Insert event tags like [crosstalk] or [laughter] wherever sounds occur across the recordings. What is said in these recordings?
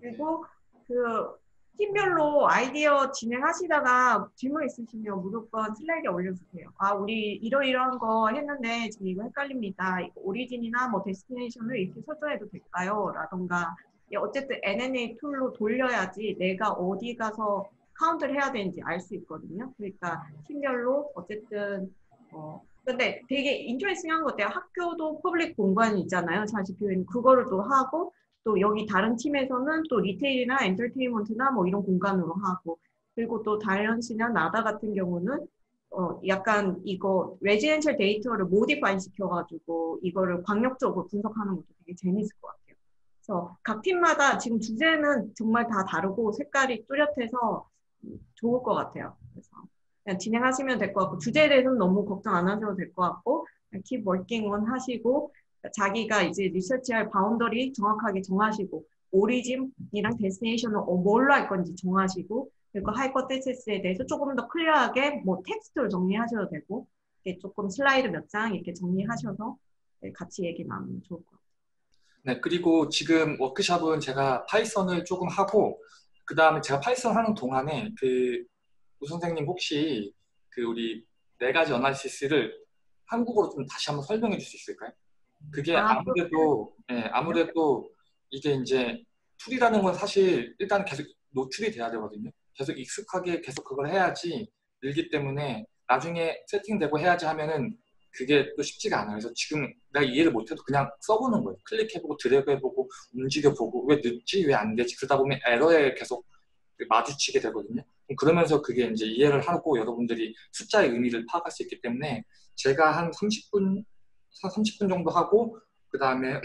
그리고 그 팀별로 아이디어 진행하시다가 질문 있으시면 무조건 슬라이드에 올려주세요. 아, 우리 이러이러한 거 했는데 지금 이거 헷갈립니다. origin이나 뭐 destination을 이렇게 설정해도 될까요? 라던가 어쨌든 UNA 툴로 돌려야지 내가 어디 가서 카운트를 해야 되는지 알 수 있거든요. 그러니까 팀별로 어쨌든 어 근데 되게 interesting한 것 같아요. 학교도 public 공간이 있잖아요. 사실 교회는 그거를 또 하고 또 여기 다른 팀에서는 또 retail이나 엔터테인먼트나 뭐 이런 공간으로 하고 그리고 또 다이언시나 나다 같은 경우는 어 약간 이거 residential 데이터를 modify 시켜가지고 이거를 광역적으로 분석하는 것도 되게 재밌을 것 같아요. 그래서 각 팀마다 지금 주제는 정말 다 다르고 색깔이 뚜렷해서 좋을 것 같아요. 그래서 그냥 진행하시면 될 것 같고 주제에 대해서는 너무 걱정 안 하셔도 될 것 같고 keep working on 하시고 자기가 이제 리서치할 boundary 정확하게 정하시고 origin이랑 destination을 어, 뭘로 할 건지 정하시고 그리고 hypothesis에 대해서 조금 더 clear하게 뭐 텍스트를 정리하셔도 되고 이렇게 조금 슬라이드 몇 장 이렇게 정리하셔서 네, 같이 얘기 나누면 좋을 것 같아요. 네, 그리고 지금 워크샵은 제가 파이썬을 조금 하고 그 다음에 제가 파이썬 하는 동안에 그 우 선생님 혹시 그 우리 네 가지 analysis를 한국어로 좀 다시 한번 설명해 줄 수 있을까요? 그게 아, 아무래도 예, 아무래도 이게 이제 툴이라는 건 사실 일단 계속 노출이 돼야 되거든요. 계속 익숙하게 계속 그걸 해야지 늘기 때문에 나중에 세팅되고 해야지 하면은 그게 또 쉽지가 않아요. 그래서 지금 내가 이해를 못해도 그냥 써보는 거예요. 클릭해보고 드래그해보고 움직여보고 왜 늘지 왜 안 되지 그러다 보면 에러에 계속 마주치게 되거든요. 그러면서 그게 이제 이해를 하고 여러분들이 숫자의 의미를 파악할 수 있기 때문에 제가 한 30분 한 30분 정도 하고 그 다음에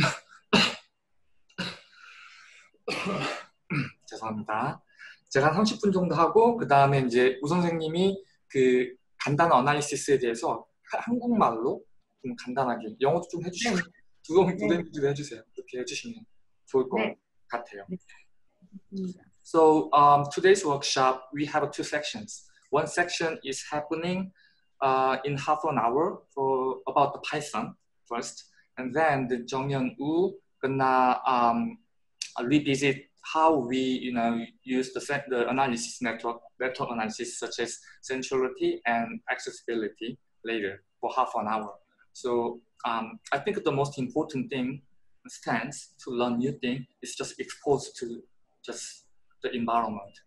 [coughs] 죄송합니다. 제가 한 30분 정도 하고 그 다음에 이제 우 선생님이 그 간단한 어나리시스에 대해서 한국말로 좀 간단하게 영어도 좀 해주시고 네. 두동 두대미도 네. 해주세요. 그렇게 해주시면 좋을 것 네. 같아요. 네. So um, today's workshop we have two sections. One section is happening uh, in half an hour for about the Python, first, and then the Jonghyun Woo gonna um, revisit how we you know use the, the analysis network network analysis such as centrality and accessibility later for half an hour. So um, I think the most important thing stands to learn new thing is just exposed to just the environment.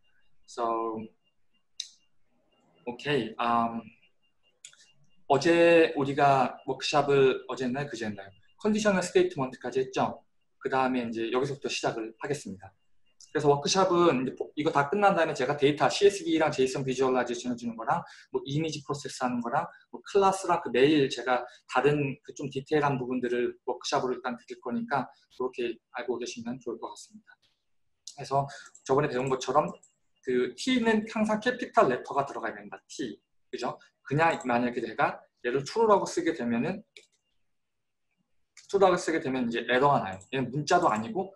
So okay. Um, 어제 우리가 워크샵을 어제날 그제날 conditional statement까지 했죠. 그 다음에 이제 여기서부터 시작을 하겠습니다. 그래서 워크샵은 이거 다 끝난 다음에 제가 데이터 CSV랑 JSON visualization 해주는 거랑 뭐 이미지 프로세스 하는 거랑 뭐 클래스랑 그 매일 제가 다른 그 좀 디테일한 부분들을 워크샵으로 일단 드릴 거니까 그렇게 알고 계시면 좋을 것 같습니다. 그래서 저번에 배운 것처럼 그 T는 항상 capital letter가 들어가야 된다. T. 그죠? 그냥 만약에 내가 얘를 true라고 쓰게 되면은 true라고 쓰게 되면 이제 에러가 나요. 얘는 문자도 아니고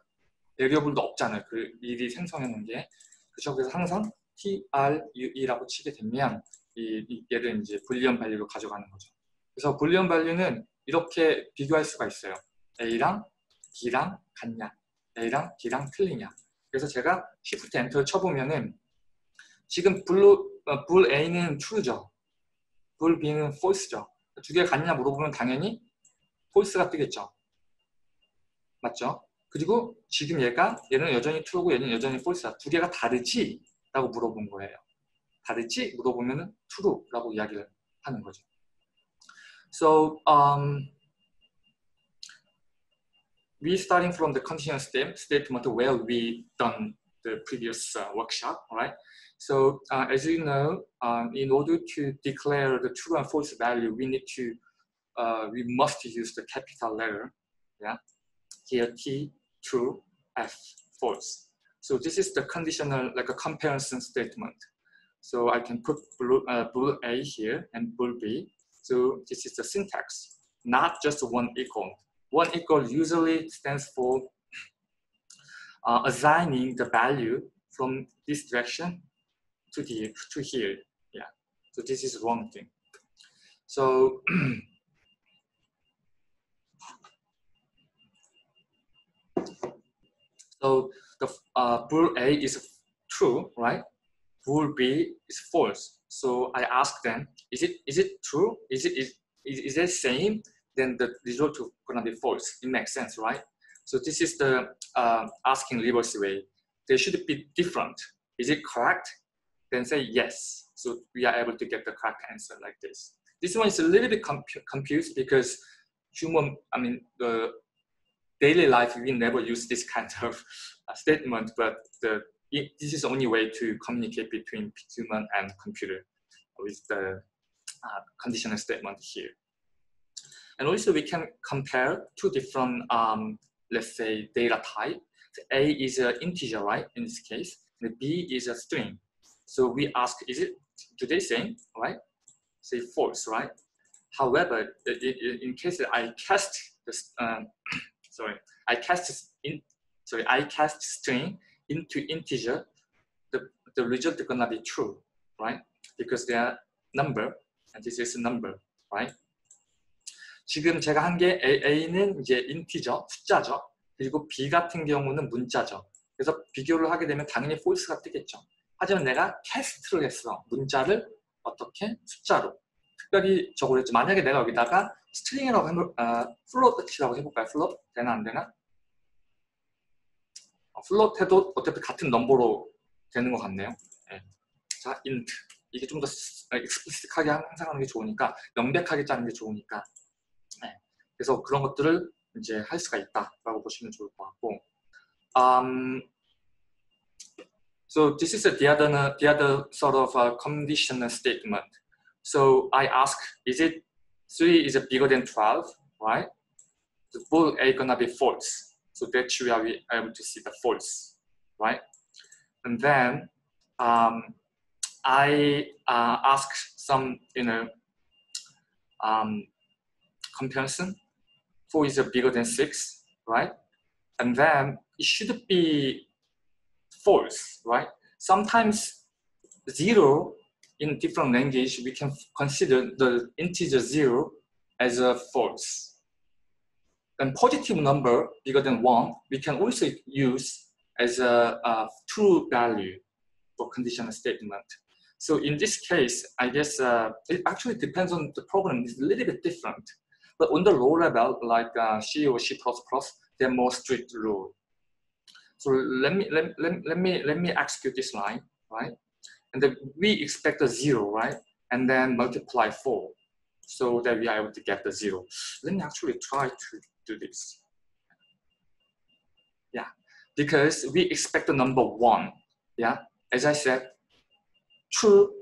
variable도 없잖아요. 그 미리 생성해 놓은 게. 그죠? 그래서 항상 true라고 치게 되면 이, 이 얘를 이제 boolean value로 가져가는 거죠. 그래서 boolean value는 이렇게 비교할 수가 있어요. A랑 B랑 같냐, A랑 B랑 틀리냐. 그래서 제가 Shift Enter를 쳐보면은 지금 블루, 어, bool A는 true죠. bool B는 false죠. 두 개가 같냐 물어보면 당연히 false가 뜨겠죠. 맞죠? 그리고 지금 얘가 얘는 여전히 true고 얘는 여전히 false야. 두 개가 다르지? 라고 물어본 거예요. 다르지? 물어보면 true라고 이야기를 하는 거죠. So um, we starting from the continuous state, statement where we done the previous uh, workshop, right? So uh, as you know, um, in order to declare the true and false value, we need to, uh, we must use the capital letter, yeah? Here T, true, F, false. So this is the conditional, like a comparison statement. So I can put blue, uh, blue A here and blue B. So this is the syntax, not just one equal. One equal usually stands for uh, assigning the value from this direction to the to here. Yeah. So this is one thing. So [clears throat] So the uh, bool A is true, right? Bool B is false. So I ask them, is it is it true? Is it is is, is it same? Then the result is gonna be false. It makes sense, right? So this is the uh, asking reverse way. They should be different. Is it correct? Then say yes. So we are able to get the correct answer like this. This one is a little bit confu- confused because human, I mean, the daily life, we never use this kind of uh, statement, but the, it, this is the only way to communicate between human and computer with the uh, conditional statement here. And also we can compare two different, um, let's say, data type. So A is an integer, right, in this case. The B is a string. So we ask, is it, do they same, right? Say false, right? However, in, in case I cast this, um, [coughs] sorry, I cast in, sorry, I cast string into integer, the, the result is gonna be true, right? Because they are number, and this is a number, right? 지금 제가 한 게 A는 이제 integer, 숫자죠. 그리고 B 같은 경우는 문자죠. 그래서 비교를 하게 되면 당연히 false가 뜨겠죠. 하지만 내가 cast를 했어. 문자를 어떻게? 숫자로. 특별히 적으로 했죠. 만약에 내가 여기다가 string이라고 해볼, 어, float이라고 해볼까요? float? 되나 안 되나? 어, float 해도 어차피 같은 넘버로 되는 것 같네요. 네. 자, int. 이게 좀 더 익스플리시하게 항상 하는 게 좋으니까, 명백하게 짜는 게 좋으니까. 네. 그래서 그런 것들을 이제 할 수가 있다라고 보시면 좋을 것 같고. Um, so this is the other, the other sort of a conditional statement. So I ask, is it 3 is bigger than 12, right? The bool A gonna be false. So that's where we are able to see the false, right? And then um, I uh, ask some, you know, um, comparison. 4 is bigger than 6, right? And then it should be false, right? Sometimes 0 in different language, we can consider the integer 0 as a false. And positive number bigger than 1, we can also use as a, a true value for conditional statement. So in this case, I guess uh, it actually depends on the problem. It's a little bit different. But on the low level, like uh, C or C++, they're more strict rule. So let me let, let, let me let me execute this line, right? And then we expect a zero, right? And then multiply four, so that we are able to get the zero. Let me actually try to do this. Yeah, because we expect the number one. Yeah, as I said, true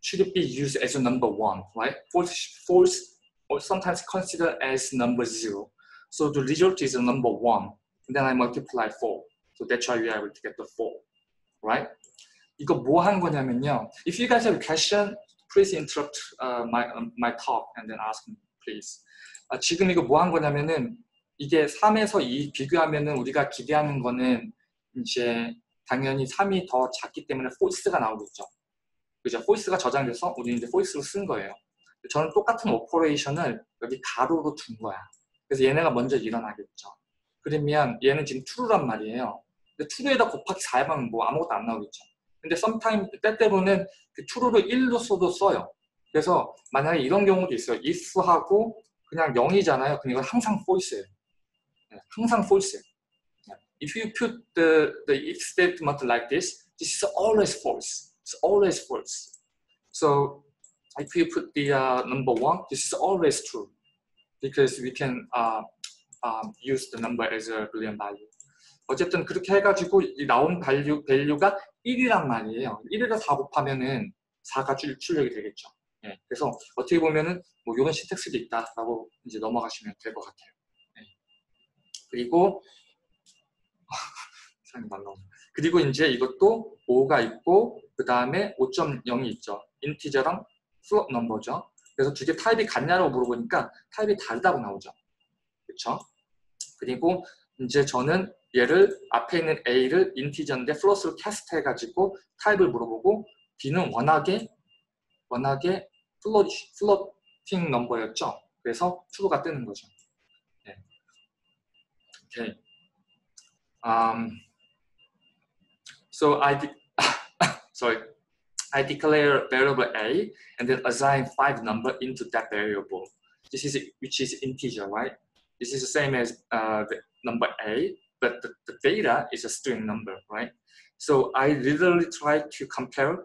should be used as a number one, right? False, false or sometimes considered as number zero. So the result is a number one. And then I multiply four. So that's why we are able to get the four, right? 이거 뭐 한 거냐면요. If you guys have a question, please interrupt uh, my, um, my talk and then ask me, please. 아, 지금 이거 뭐 한 거냐면은 이게 3에서 2 비교하면은 우리가 기대하는 거는 이제 당연히 3이 더 작기 때문에 false가 나오겠죠. 그죠? false가 저장돼서 우리는 이제 false로 쓴 거예요. 저는 똑같은 오퍼레이션을 여기 가로로 둔 거야. 그래서 얘네가 먼저 일어나겠죠. 그러면 얘는 지금 true란 말이에요. 근데 true에다 곱하기 4 해보면 뭐 아무것도 안 나오겠죠. 근데 sometimes 때때로는 그 true를 1로 써도 써요. 그래서 만약에 이런 경우도 있어요. if하고 그냥 0이잖아요. 그럼 이건 항상 false예요. 네, 항상 false예요. If you put the, the if statement like this, this is always false. It's always false. So if you put the uh, number one, this is always true because we can uh, um, use the number as a boolean value. 어쨌든 그렇게 해가지고 이 나온 value, value가 1이란 말이에요. 1에다 4 곱하면은 4가 출, 출력이 되겠죠. 예, 그래서 어떻게 보면은 뭐 이런 syntax도 있다라고 이제 넘어가시면 될 것 같아요. 예. 그리고 [laughs] 그리고 이제 이것도 5가 있고 그 다음에 5.0이 있죠. integer랑 float number죠. 그래서 두 개 타입이 같냐고 물어보니까 타입이 다르다고 나오죠. 그렇죠? 그리고 이제 저는 얘를 앞에 있는 A를 integer인데 float으로 cast 해가지고 타입을 물어보고 B는 워낙에 워낙에 float, floating number였죠. 그래서 true가 뜨는 거죠. 네. 오케이. Um, so I, de- [laughs] sorry, I declare variable a and then assign five number into that variable. This is which is integer, right? This is the same as uh, the number a, but the, the data is a string number, right? So I literally try to compare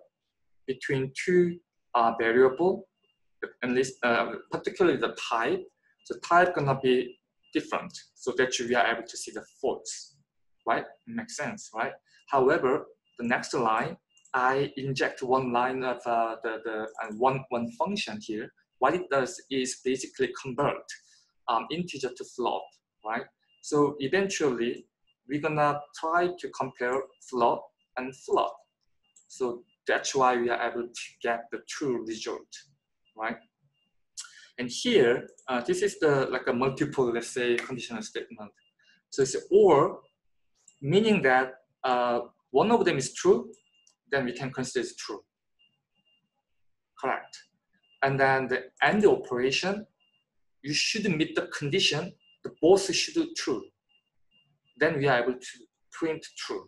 between two uh, variable, and this uh, particularly the type. The type gonna be different, so that we are able to see the faults, right? Makes sense, right? However, the next line, I inject one line of uh, the, the and one, one function here. What it does is basically convert um, integer to float, right? So eventually, we're gonna try to compare float and float. So that's why we are able to get the true result, right? And here, uh, this is the like a multiple, let's say, conditional statement. So it's or, meaning that uh, one of them is true, then we can consider it's true. Correct. And then the end operation, you should meet the condition, the both should be true. Then we are able to print true.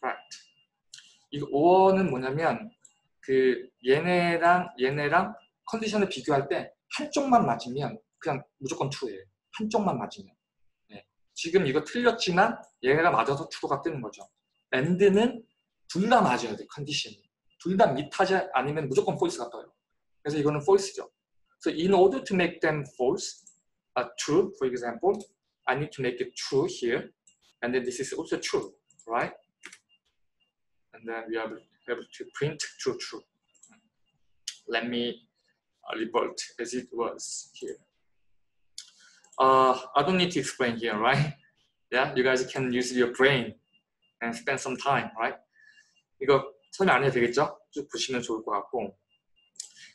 Correct. 이 5원은 뭐냐면 그 얘네랑 얘네랑 컨디션을 비교할 때 한쪽만 맞으면 그냥 무조건 true예요. 한쪽만 맞으면. 네. 지금 이거 틀렸지만 얘네가 맞아서 true가 뜨는 거죠. and는 둘 다 맞아야 돼 컨디션이. 둘 다 밑하지 않으면 무조건 false가 떠요. 그래서 이거는 false죠. So in order to make them false, uh, true, for example, I need to make it true here, and then this is also true, right? And then we are able to print true, true. Let me uh, revert as it was here. Uh, I don't need to explain here, right? Yeah, you guys can use your brain and spend some time, right? 이거 설명 안 해도 되겠죠? 쭉 보시면 좋을 것 같고.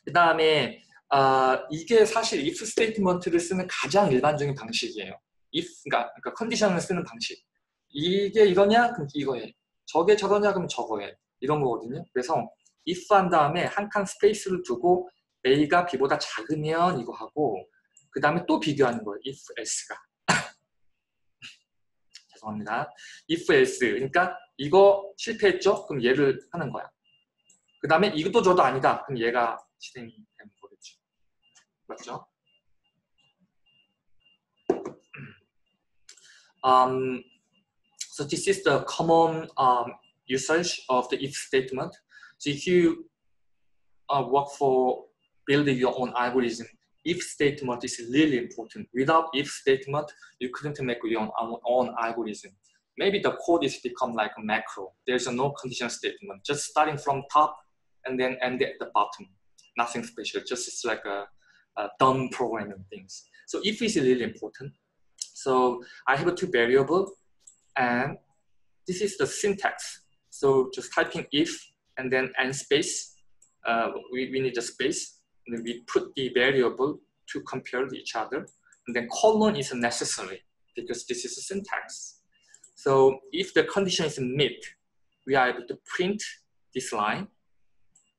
그 다음에 아, 이게 사실 if statement를 쓰는 가장 일반적인 방식이에요. if, 그러니까, 그러니까 condition을 쓰는 방식. 이게 이거냐? 그럼 이거에. 저게 저거냐? 그럼 저거에. 이런 거거든요. 그래서 if 한 다음에 한 칸 스페이스를 두고 a가 b보다 작으면 이거 하고 그 다음에 또 비교하는 거예요. if else가. [laughs] 죄송합니다. if else. 그러니까 이거 실패했죠? 그럼 얘를 하는 거야. 그 다음에 이것도 저도 아니다. 그럼 얘가 실행이 되는 거겠죠. 맞죠? Um, so this is the common um, usage of the if statement. So if you uh, work for building your own algorithm, if statement is really important. Without if statement, you couldn't make your own, own algorithm. Maybe the code is become like a macro. There's a no condition statement, just starting from top and then end at the bottom. Nothing special, just it's like a, a dumb programming things. So if is really important. So I have a two variable and this is the syntax. So just typing if and then n space. Uh, we, we need a space. And then we put the variable to compare to each other. And then colon is necessary because this is a syntax. So if the condition is met, we are able to print this line.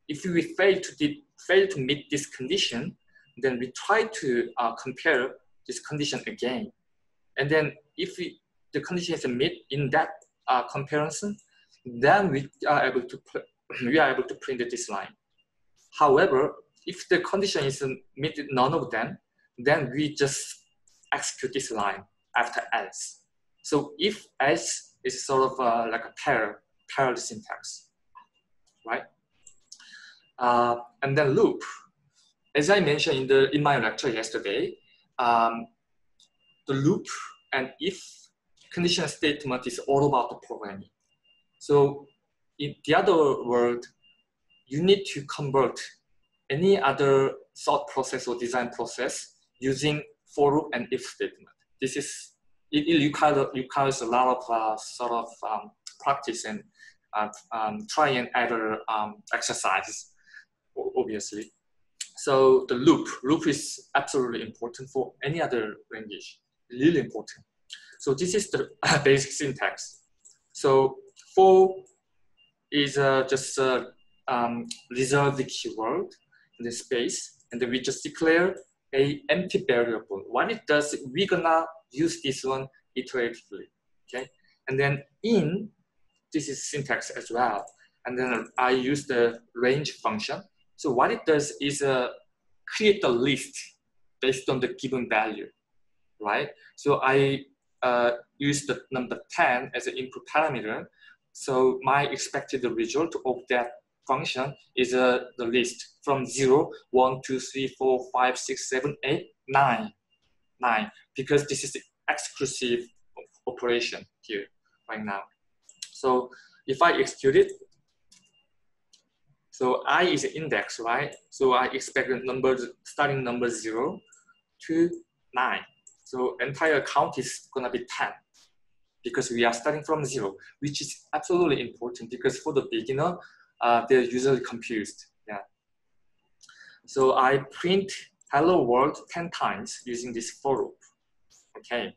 If we fail to, fail to meet this condition, then we try to uh, compare this condition again. And then if we, the condition is met in that uh, comparison, then we are able to [clears throat] we are able to print this line. However, if the condition is met none of them, then we just execute this line after else. So if S is sort of uh, like a pair, parallel syntax, right? Uh, and then loop. As I mentioned in the in my lecture yesterday, um, the loop and if conditional statement is all about the programming. So in the other word, you need to convert any other thought process or design process using for loop and if statement. This is, it, it requires, requires a lot of uh, sort of um, practice and uh, um, try and error um, exercise, obviously. So the loop, loop is absolutely important for any other language, really important. So this is the [laughs] basic syntax. So for is uh, just uh, um, reserve the keyword in the space, and then we just declare a empty variable. What it does, we're gonna use this one iteratively. Okay, and then in this is syntax as well. And then I use the range function. So what it does is uh, create a list based on the given value, right? So I uh, use the number 10 as an input parameter. So my expected result of that function is uh, the list from 0, 1, 2, 3, 4, 5, 6, 7, 8, 9. 9, because this is the exclusive operation here right now. So if I execute it, so i is an index, right? So I expect the numbers starting number 0 to 9. So entire count is going to be 10 because we are starting from 0, which is absolutely important because for the beginner, uh, they're usually confused. Yeah. So I print hello world 10 times using this for loop. Okay.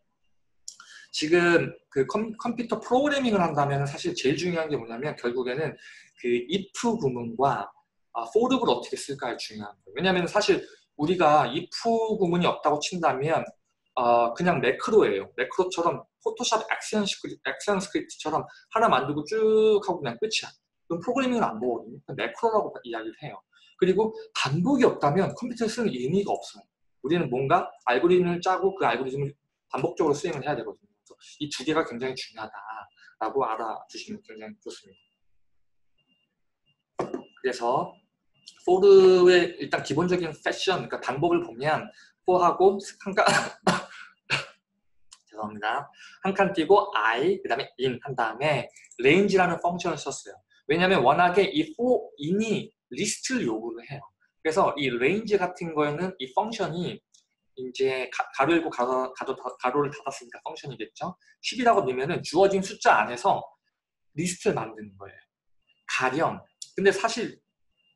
지금 그 컴, 컴퓨터 프로그래밍을 한다면 사실 제일 중요한 게 뭐냐면 결국에는 그 if 구문과 아, for loop을 어떻게 쓸까가 중요한 거예요. 왜냐하면 사실 우리가 if 구문이 없다고 친다면 어, 그냥 매크로예요. 매크로처럼 포토샵 액션 스크립트, 액션 스크립트처럼 하나 만들고 쭉 하고 그냥 끝이야. 그럼 프로그래밍을 안 보거든요. 매크로라고 이야기를 해요. 그리고 반복이 없다면 컴퓨터에 쓰는 의미가 없어요. 우리는 뭔가 알고리즘을 짜고 그 알고리즘을 반복적으로 수행을 해야 되거든요. 이두 개가 굉장히 중요하다라고 알아주시면 굉장히 좋습니다. 그래서 포르의 일단 기본적인 패션, 그러니까 방법을 보면 포하고 한 칸, [laughs] 죄송합니다. 한 칸 띄고 i, 그 다음에 in 한 다음에 range라는 function을 썼어요. 왜냐하면 워낙에 이 for, in이 리스트를 요구를 해요. 그래서 이 range 같은 거에는 이 function이 이제 가, 로 열고 가로, 가로, 가로를 닫았으니까 function이겠죠. 10이라고 넣으면 주어진 숫자 안에서 리스트를 만드는 거예요. 가령 근데 사실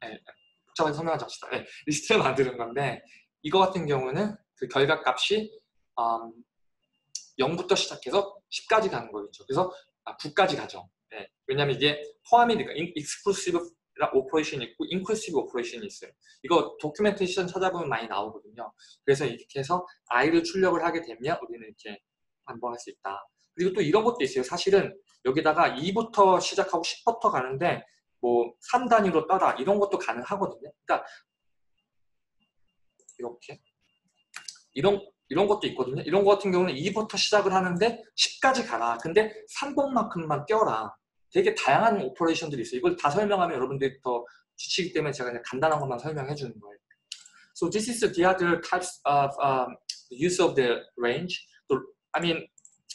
예, 복잡하게 설명하지 않시다. 예, 리스트를 만드는 건데 이거 같은 경우는 그 결과값이 음, 0부터 시작해서 10까지 가는 거겠죠. 그래서 아, 9까지 가죠. 예, 왜냐하면 이게 포함이 되니까 exclusive operation이 있고 inclusive operation이 있어요. 이거 documentation 찾아보면 많이 나오거든요. 그래서 이렇게 해서 i를 출력을 하게 되면 우리는 이렇게 반복할 수 있다. 그리고 또 이런 것도 있어요. 사실은 여기다가 2부터 시작하고 10부터 가는데 뭐 3단위로 따라 이런 것도 가능하거든요. 그러니까 이렇게 이런 이런 것도 있거든요. 이런 것 같은 경우는 2부터 시작을 하는데 10까지 가라. 근데 3번만큼만 떼어라. 되게 다양한 오퍼레이션들이 있어요. 이걸 다 설명하면 여러분들이 더 지치기 때문에 제가 그냥 간단한 것만 설명해 주는 거예요. So this is the other types of um, use of the range. So, I mean,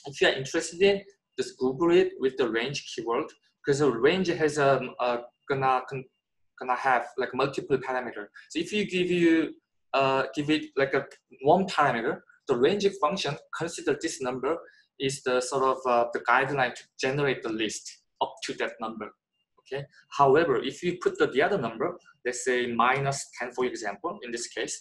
if you are interested in, just Google it with the range keyword. because the range has a, a gonna gonna have like multiple parameter. So if you give you uh, give it like a one parameter, the range function consider this number is the sort of uh, the guideline to generate the list up to that number. Okay. However, if you put the, the other number, let's say minus 10, for example, in this case,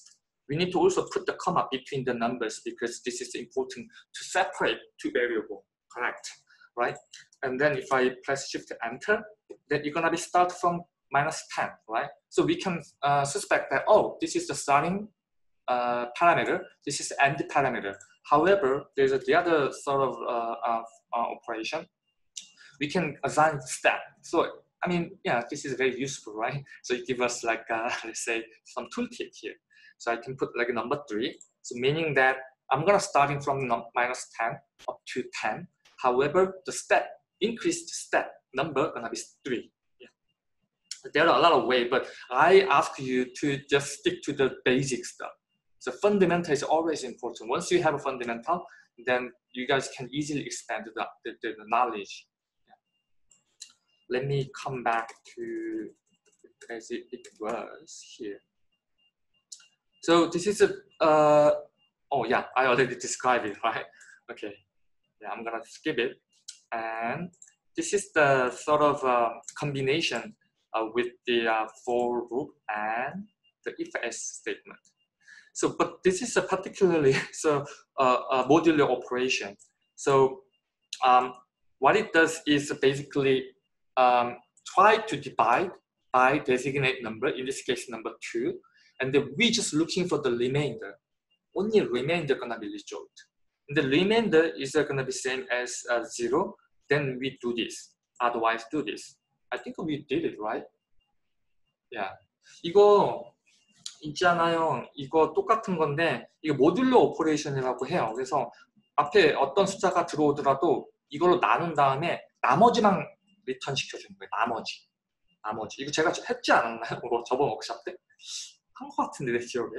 we need to also put the comma between the numbers because this is important to separate two variable, correct? Right? and then if I press shift enter, then you're gonna be start from minus 10, right? So we can uh, suspect that, oh, this is the starting uh, parameter, this is end parameter. However, there's a, the other sort of uh, uh, operation. We can assign step. So, I mean, yeah, this is very useful, right? So it gives us like, uh, [laughs] let's say, some toolkit here. So I can put like number three. So meaning that I'm gonna starting from minus 10 up to 10. However, the step increased step number gonna be three. Yeah. There are a lot of ways, but I ask you to just stick to the basic stuff. So fundamental is always important. Once you have a fundamental, then you guys can easily expand the, the, the knowledge. Let me come back to as it, it was here. So this is a, uh, oh yeah, I already described it, [laughs] right? Okay, yeah, I'm gonna skip it. And this is the sort of uh, combination uh, with the uh, for loop and the if else statement. So, but this is a particularly [laughs] so uh, a modular operation. So, um, what it does is basically um, try to divide by designate number, in this case number two, and then we just looking for the remainder. Only remainder gonna be resolved. the remainder is to be same as uh, zero, then we do this. Otherwise, do this. I think we did it, right? Yeah. 이거 있잖아요. 이거 똑같은 건데 이거 모듈러 오퍼레이션이라고 해요. 그래서 앞에 어떤 숫자가 들어오더라도 이걸로 나눈 다음에 나머지만 return 시켜주는 거예요. 나머지. 나머지. 이거 제가 했지 않았나요? 뭐 [laughs] 저번 워크샵 때? 한 것 같은데 내 기억에.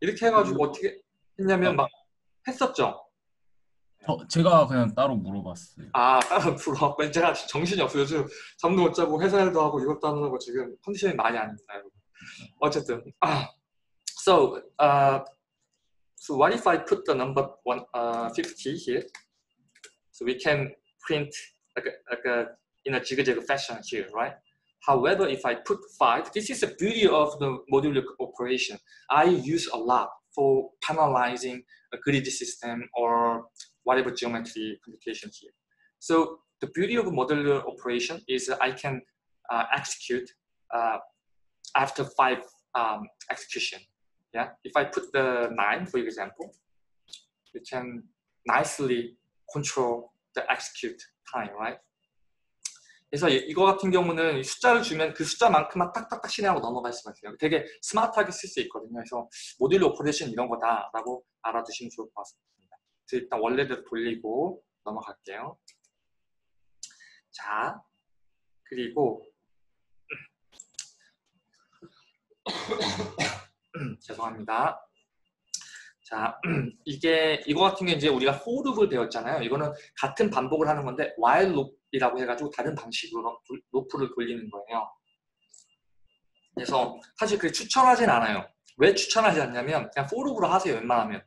이렇게 해가지고 음. 어떻게 했냐면 막 했었죠. 저, 제가 그냥 따로 물어봤어요. 아, [laughs] 따로 불어. 제가 정신이 없어요. 요즘 잠도 못 자고 회사 일도 하고 이것도 하느라고 지금 컨디션이 많이 아닙니다, 여러분. 어쨌든. 아, so, uh, so what if I put the number one, uh, 50 here? So we can print like a, like a, in a jig-jig fashion here, right? However, if I put five, this is the beauty of the modular operation. I use a lot for penalizing a grid system or whatever geometry computation here. So the beauty of modular operation is that I can uh, execute uh, after five um, execution. Yeah, if I put the nine, for example, you can nicely control the execute time, right? 그래서 이- 이거 같은 경우는 이 숫자를 주면 그 숫자만큼만 딱딱딱 실행하고 넘어갈 수가 있어요. 되게 스마트하게 쓸 수 있거든요. 그래서 modulo operation 이런 거다라고 알아두시면 좋을 것 같습니다. 그래서 일단 원래대로 돌리고 넘어갈게요. 자, 그리고 [coughs] 죄송합니다. 자, [clears throat] 이게 이거 같은 게 이제 우리가 loop을 배웠잖아요. 이거는 같은 반복을 하는 건데 while loop이라고 해가지고 다른 방식으로 돌- 루프를 돌리는 거예요. 그래서 사실 그게 추천하진 않아요. 왜 추천하지 않냐면 그냥 loop으로 하세요. 웬만하면.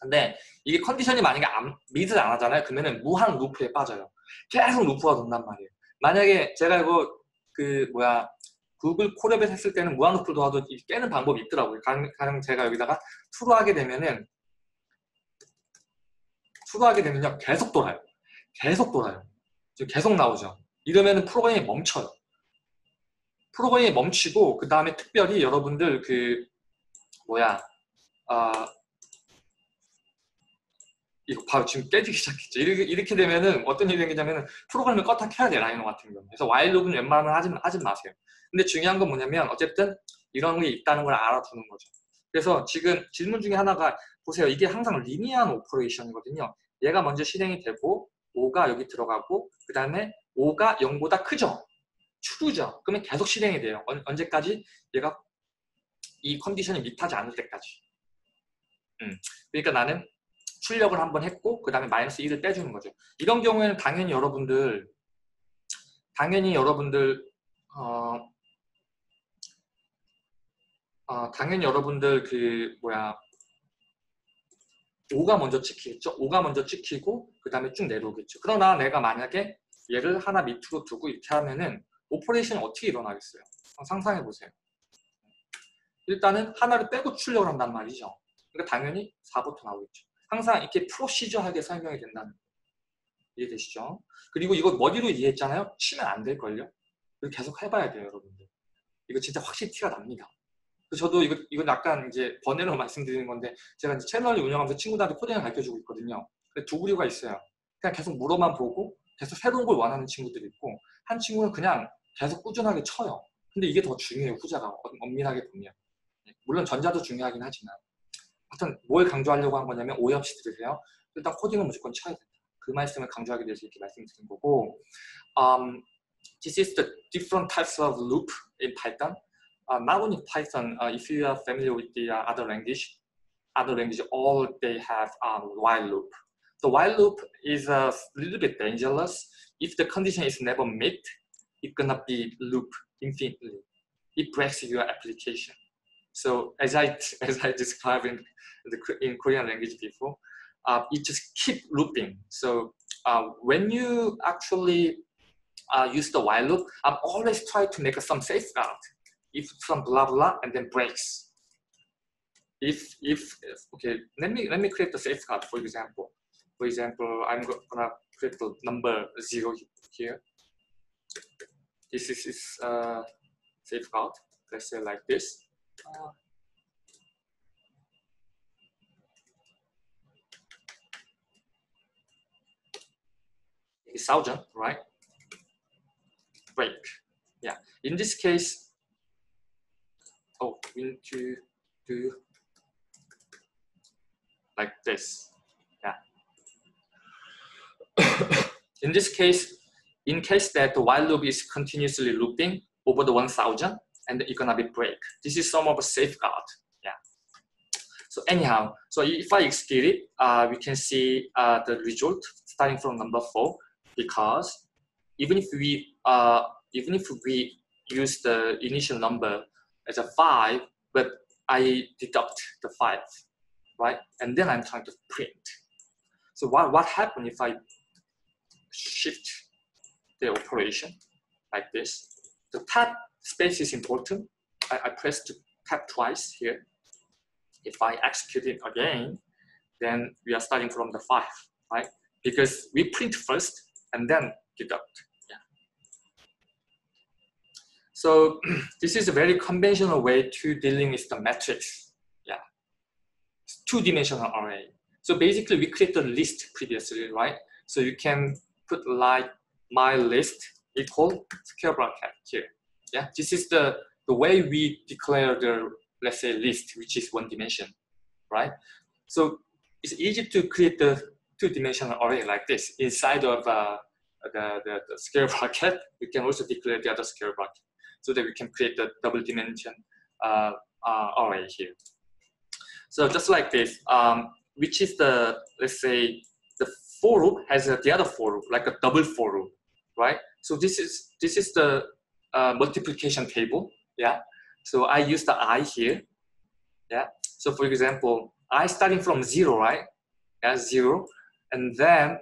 근데 이게 condition이 만약에 안, meet을 안 하잖아요. 그러면은 무한 루프에 빠져요. 계속 루프가 돈단 말이에요. 만약에 제가 이거 그 뭐야 구글 Colab에 했을 때는 무한 루프를 돌아도 이 깨는 방법이 있더라고요. 가령, 가령 제가 여기다가 투로 하게 되면은 투로 하게 되면요 계속 돌아요. 계속 돌아요. 계속 나오죠. 이러면은 프로그램이 멈춰요. 프로그램이 멈추고 그 다음에 특별히 여러분들 그 뭐야 아 이거 바로 지금 깨지기 시작했죠. 이렇게, 이렇게 되면은 어떤 일이 생기냐면은 프로그램을 껐다 켜야 돼요. 라이노 같은 경우. 그래서 와일 룹은 웬만하면 하지, 하지 마세요. 근데 중요한 건 뭐냐면 어쨌든 이런 게 있다는 걸 알아두는 거죠. 그래서 지금 질문 중에 하나가 보세요. 이게 항상 linear한 operation이거든요. 얘가 먼저 실행이 되고 5가 여기 들어가고 그 다음에 5가 0보다 크죠. true죠. 그러면 계속 실행이 돼요. 언, 언제까지? 얘가 이 condition이 meet하지 않을 때까지. 음. 그러니까 나는 출력을 한번 했고 그 다음에 마이너스 1을 빼주는 거죠. 이런 경우에는 당연히 여러분들 당연히 여러분들 어, 어, 당연히 여러분들 그 뭐야 5가 먼저 찍히겠죠. 5가 먼저 찍히고 그 다음에 쭉 내려오겠죠. 그러나 내가 만약에 얘를 하나 밑으로 두고 이렇게 하면은 operation이 어떻게 일어나겠어요? 상상해 보세요. 일단은 하나를 빼고 출력을 한단 말이죠. 그러니까 당연히 4부터 나오겠죠. 항상 이렇게 procedure하게 설명이 된다는 거. 이해되시죠? 그리고 이거 머리로 이해했잖아요? 치면 안 될걸요? 이거 계속 해봐야 돼요, 여러분들. 이거 진짜 확실히 티가 납니다. 저도 이거, 이건 약간 이제 번외로 [laughs] 말씀드리는 건데, 제가 이제 채널을 운영하면서 친구들한테 코딩을 가르쳐 주고 있거든요. 근데 두 부류가 있어요. 그냥 계속 물어만 보고, 계속 새로운 걸 원하는 친구들이 있고, 한 친구는 그냥 계속 꾸준하게 쳐요. 근데 이게 더 중요해요, 후자가. 엄- 엄밀하게 보면. 물론 전자도 중요하긴 하지만. 하여튼 뭘 강조하려고 한 거냐면 오해 없이 들으세요. 일단 코딩은 무조건 쳐야 된다. 그 말씀을 강조하기 위해서 이렇게 말씀드린 거고 um, This is the different types of loop in Python. Uh, not only Python, uh, if you are familiar with the uh, other language, other language, all they have um, while loop. The while loop is a little bit dangerous. If the condition is never met, it gonna be loop infinitely. It breaks your application. So as I [laughs] as I described in the in Korean language before, uh, it just keep looping. So uh, when you actually uh, use the while loop, I'm always try to make some safeguard. If some blah blah and then breaks. If if okay, let me let me create the safeguard. For example, for example, I'm gonna create the number zero here. This is is uh, safeguard. Let's say like this. Uh, thousand, right? Break. Yeah. In this case, oh, we need to do like this. Yeah. [coughs] in this case, in case that the while loop is continuously looping over the 1000 and gonna be break. This is some of a safeguard. Yeah. So anyhow, so if I execute it, uh, we can see uh, the result starting from number four because even if we uh, even if we use the initial number as a five, but I deduct the five, right? And then I'm trying to print. So what, what happens if I shift the operation like this? The tab space is important. I, I press to tap twice here. If I execute it again, then we are starting from the five, right? Because we print first and then deduct. Yeah. So [clears throat] this is a very conventional way to dealing with the matrix. Yeah. It's Two-dimensional array. So basically we create the list previously, right? So you can put like my list equal square bracket here. Yeah, this is the, the way we declare the, let's say, list, which is one dimension, right? So it's easy to create the two-dimensional array like this inside of uh, the, the, the square bracket. We can also declare the other square bracket so that we can create the double dimension uh, uh, array here. So just like this, um, which is the, let's say, the for loop has a, the other for loop, like a double for loop, right? So this is this is the uh, multiplication table. Yeah. So I use the i here. Yeah. So for example, i starting from zero, right? Yeah, zero, and then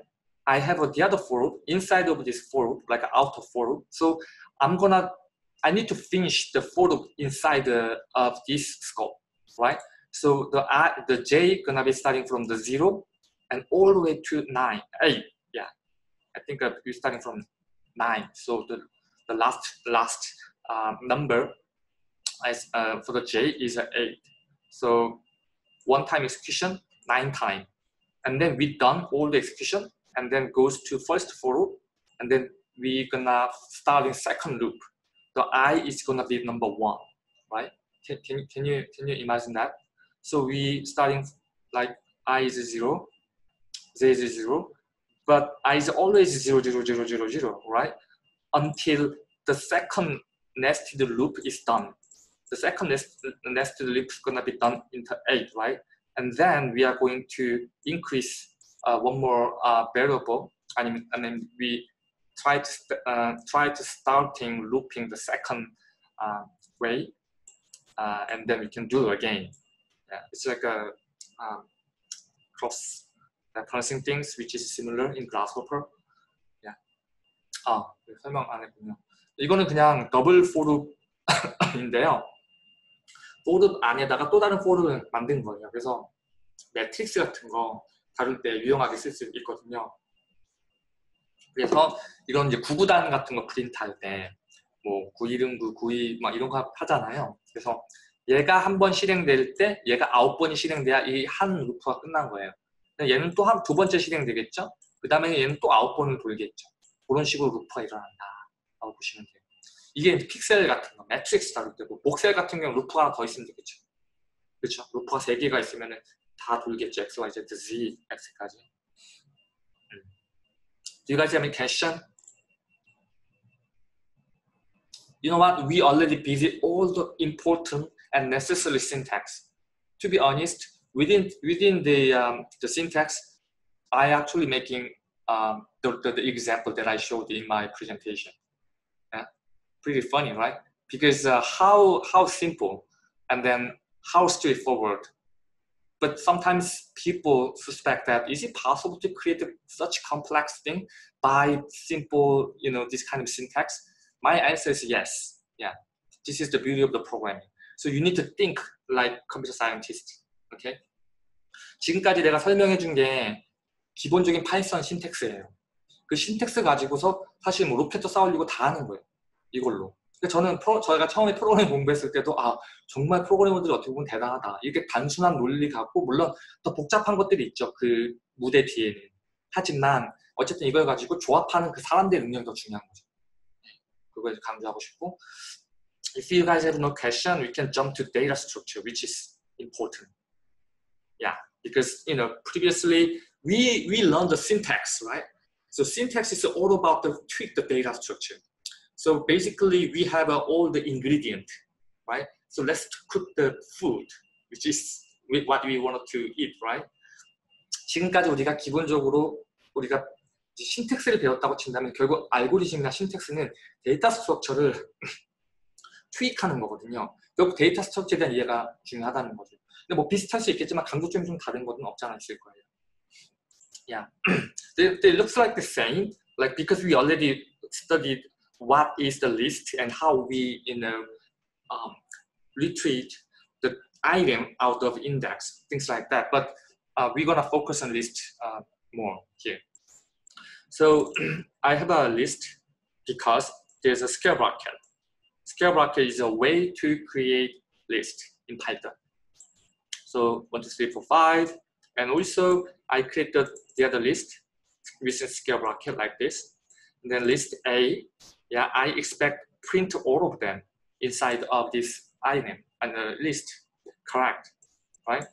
I have the other for loop inside of this for loop, like outer for loop. So I'm gonna, I need to finish the for loop inside uh, of this scope, right? So the i, the j gonna be starting from the zero and all the way to nine, eight. Yeah, I think we're starting from nine. So the the last last um, number as uh, for the j is uh, 8 so one time execution nine time. And then we done all the execution and then goes to first for loop and then we gonna start in second loop. The i is gonna be number one right? Can, can, can you can you imagine that? So we starting like i is zero z is zero but i is always zero zero zero zero zero right until the second nested loop is done. The second nest, nested loop is going to be done into eight, right? And then we are going to increase uh, one more uh, variable. And then we try to uh, try to starting looping the second uh, way, uh, and then we can do it again. Yeah, it's like a um, cross balancing things, which is similar in Grasshopper. 아, 설명 안 했군요. 이거는 그냥 double for loop인데요. [laughs] for loop 안에다가 또 다른 for loop을 만든 거예요. 그래서 매트릭스 같은 거 다룰 때 유용하게 쓸 수 있거든요. 그래서 이건 이제 구구단 같은 거 프린트 할 때, 뭐 910, 992, 막 이런 거 하잖아요. 그래서 얘가 한 번 실행될 때 얘가 아홉 번이 실행돼야 이 한 루프가 끝난 거예요. 얘는 또 한 두 번째 실행되겠죠? 그 다음에 얘는 또 아홉 번을 돌겠죠. 그런 식으로 루프가 일어난다라고 보시면 돼요. 이게 픽셀 같은 거, 매트릭스 다룰 때고 voxel 같은 경우 루프가 하나 더 있으면 되겠죠. 그렇죠. 루프가 세 개가 있으면 다 돌겠죠. X, Y, Z, Z, X까지. 음. Do you guys have any question? You know what? We already visit all the important and necessary syntax. To be honest, within within the um, the syntax, I actually making um, the, the, the, example that I showed in my presentation. Yeah? Pretty funny, right? Because uh, how, how simple and then how straightforward. But sometimes people suspect that is it possible to create such complex thing by simple, you know, this kind of syntax? My answer is yes. Yeah, this is the beauty of the programming. So you need to think like computer scientist. Okay. 지금까지 내가 설명해 준게 기본적인 Python syntax예요. 그 syntax 가지고서 사실 뭐 로켓도 쏘아올리고 다 하는 거예요. 이걸로. 저는 프로, 저희가 처음에 프로그래밍 공부했을 때도 아 정말 프로그래머들이 어떻게 보면 대단하다. 이렇게 단순한 논리 갖고 물론 더 복잡한 것들이 있죠. 그 무대 뒤에는. 하지만 어쨌든 이걸 가지고 조합하는 그 사람들의 능력이 더 중요한 거죠. 그걸 강조하고 싶고 if you guys have no question, we can jump to data structure, which is important. Yeah, because you know previously we we learned the syntax, right? So syntax is all about the tweak the data structure. So basically, we have uh, all the ingredient, right? So let's cook the food, which is what we wanted to eat, right? 지금까지 우리가 기본적으로 우리가 신텍스를 배웠다고 친다면 결국 알고리즘이나 신텍스는 데이터 스트럭처를 트윅하는 거거든요. 결국 데이터 스트럭처에 대한 이해가 중요하다는 거죠. 근데 뭐 비슷할 수 있겠지만 강조점이 좀 다른 것은 없지 있을 거예요. Yeah, [clears throat] they, they looks like the same, like because we already studied what is the list and how we, you know, um, retrieve the item out of index, things like that. But uh, we're gonna focus on list uh, more here. So [clears throat] I have a list because there's a scale bracket. Scale bracket is a way to create list in Python. So one, two, three, four, five. And also I created the other list with a scale bracket like this. And then list A, yeah, I expect print all of them inside of this item and the list, correct, right?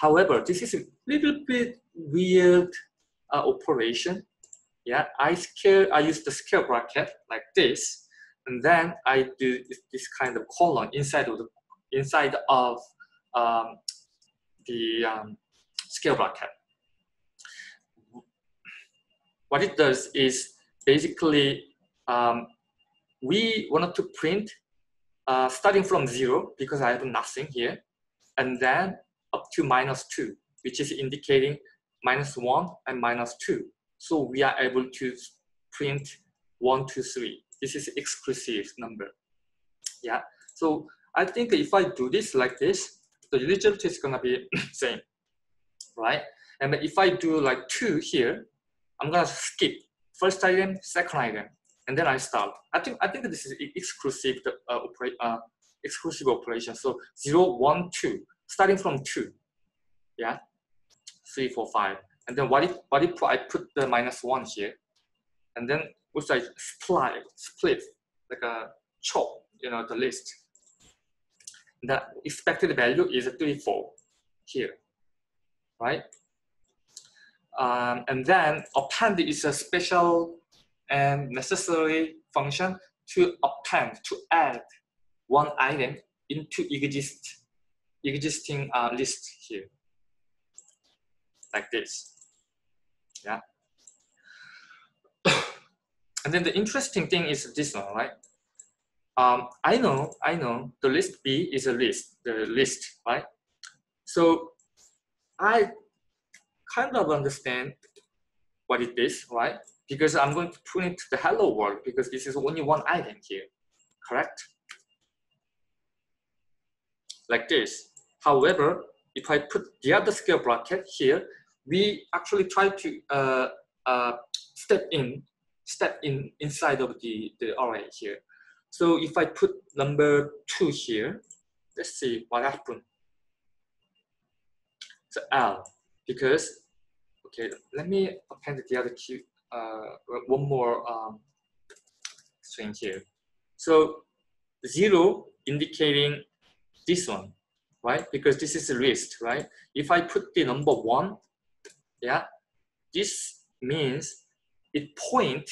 However, this is a little bit weird uh, operation. Yeah, I scale, I use the scale bracket like this, and then I do this kind of colon inside of the inside of um, the um, scale bracket. What it does is basically um, we wanted to print uh, starting from zero because I have nothing here, and then up to minus two, which is indicating minus one and minus two. So we are able to print one, two, three. This is exclusive number. Yeah. So I think if I do this like this, the result is gonna be [coughs] same, right? And if I do like two here, I'm gonna skip first item, second item, and then I start. I think I think this is exclusive uh, operate uh, exclusive operation. So zero, one, two, starting from two, yeah, three, four, five, and then what if what if I put the minus one here, and then also I split split like a chop, you know, the list. The expected value is three, four here, right? Um, and then append is a special and necessary function to append, to add one item into exist, existing uh, list here, like this. Yeah. [coughs] and then the interesting thing is this one, right? Um, I know, I know the list B is a list, the list, right? So I kind of understand what it is, right? Because I'm going to to the hello world because this is only one item here, correct? Like this. However, if I put the other scale bracket here, we actually try to uh, uh, step in, step in inside of the, the array here. So if I put number two here, let's see what happened. So L, because, okay, let me append the other key, uh, one more um, string here. So zero indicating this one, right? Because this is a list, right? If I put the number one, yeah, this means it point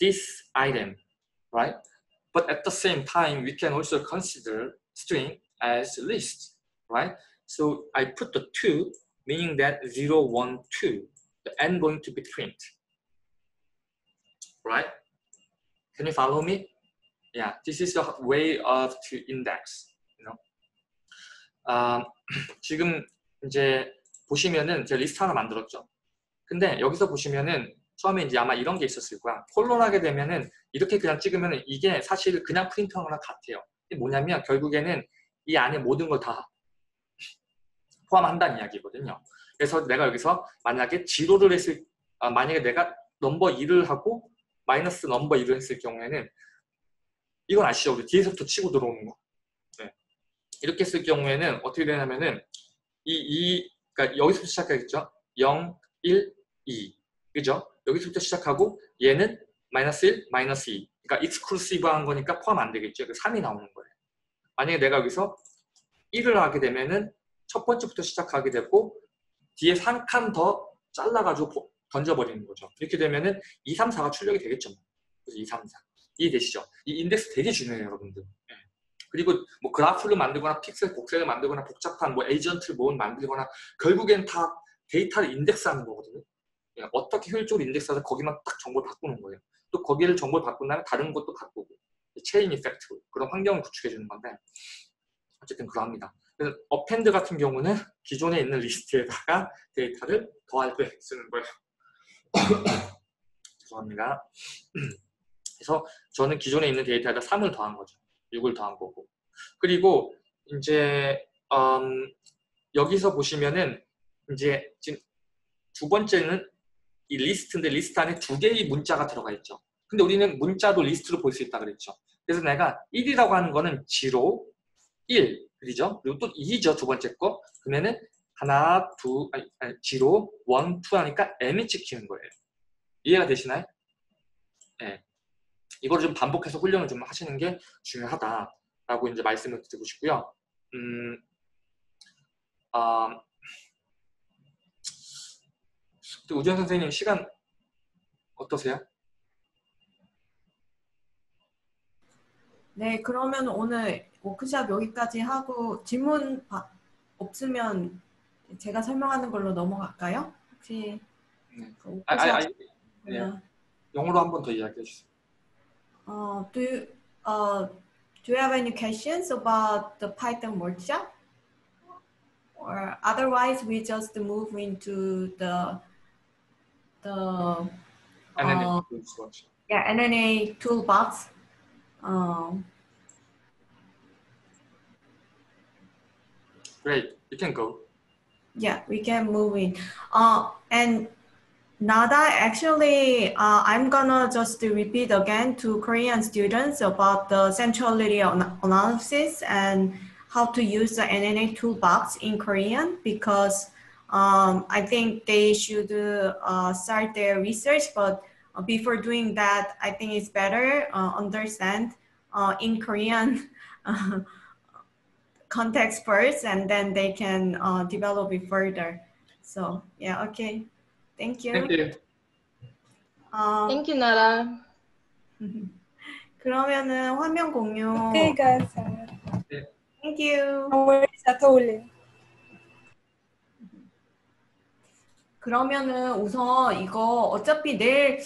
this item, right? But at the same time, we can also consider string as list, right? So I put the two, meaning that zero, one, two, the n going to be print, right? Can you follow me? Yeah, this is the way of to index, you know. 아, 지금 이제 보시면은 제가 리스트 하나 만들었죠. 근데 여기서 보시면은 처음에 이제 아마 이런 게 있었을 거야. 콜론 하게 되면은 이렇게 그냥 찍으면은 이게 사실 그냥 프린터랑 같아요. 이게 뭐냐면 결국에는 이 안에 모든 걸 다 포함한다는 이야기거든요. 그래서 내가 여기서 만약에 zero를 했을 아, 만약에 내가 넘버 2를 하고 마이너스 넘버 2를 했을 경우에는 이건 아시죠? 우리 뒤에서부터 치고 들어오는 거. 네. 이렇게 했을 경우에는 어떻게 되냐면은 이, 이 그러니까 여기서 시작하겠죠? 0, 1, 2. 그죠? 여기서부터 시작하고 얘는 마이너스 1, 마이너스 2. 그러니까 exclusive 한 거니까 포함 안 되겠죠. 그 3이 나오는 거예요. 만약에 내가 여기서 1을 하게 되면은 첫 번째부터 시작하게 되고 뒤에 한 칸 더 잘라가지고 던져버리는 거죠. 이렇게 되면은 2, 3, 4가 출력이 되겠죠. 그래서 2, 3, 4. 이해되시죠? 이 인덱스 되게 중요해요, 여러분들. 예. 그리고 뭐 그래프를 만들거나 픽셀 복셀을 만들거나 복잡한 뭐 에이전트를 뭐 만들거나 결국엔 다 데이터를 인덱스하는 거거든요. 예, 어떻게 효율적으로 인덱스해서 거기만 딱 정보를 바꾸는 거예요. 또 거기를 정보를 바꾼 다음에 다른 것도 바꾸고 chain effect 그런 환경을 구축해 주는 건데 어쨌든 그러합니다. 그래서 append 같은 경우는 기존에 있는 리스트에다가 데이터를 더할 때 쓰는 거예요. [coughs] 죄송합니다. 그래서 저는 기존에 있는 데이터에다 3을 더한 거죠. 6을 더한 거고. 그리고 이제 음, 여기서 보시면은 이제 지금 두 번째는 이 리스트인데 리스트 안에 두 개의 문자가 들어가 있죠. 근데 우리는 문자도 리스트로 볼 수 있다 그랬죠. 그래서 내가 1이라고 하는 거는 0, 1, 그죠? 그리고 또 2죠, 두 번째 거. 그러면은 하나, 두, 아니, 아니 0, 1, 2 하니까 m이 찍히는 거예요. 이해가 되시나요? 네. 이걸 좀 반복해서 훈련을 좀 하시는 게 중요하다라고 이제 말씀을 드리고 싶고요. 음, 아, 우지현 선생님 시간 어떠세요? 네, 그러면 오늘 워크샵 여기까지 하고 질문 바- 없으면 제가 설명하는 걸로 넘어갈까요? 혹시 네. 그 아, 아, 아, 네. 어, 영어로 한 번 더 이야기해 주세요. uh, do you uh, do you have any questions about the Python workshop? Or otherwise, we just move into the the 어, it goes yeah NNA toolbox. Um, Great, you can go. yeah, we can move in. Uh, and Nada, actually, uh, I'm gonna just repeat again to Korean students about the centrality an- analysis and how to use the NNA toolbox in Korean because um, I think they should uh, start their research. But before doing that, I think it's better uh, understand uh, in Korean [laughs] context first, and then they can uh, develop it further. So yeah, okay. Thank you. Thank you. 어, Thank you, Nara. 그러면은 화면 공유. Okay, guys. Thank you. No worries at all. 그러면은 우선 이거 어차피 내일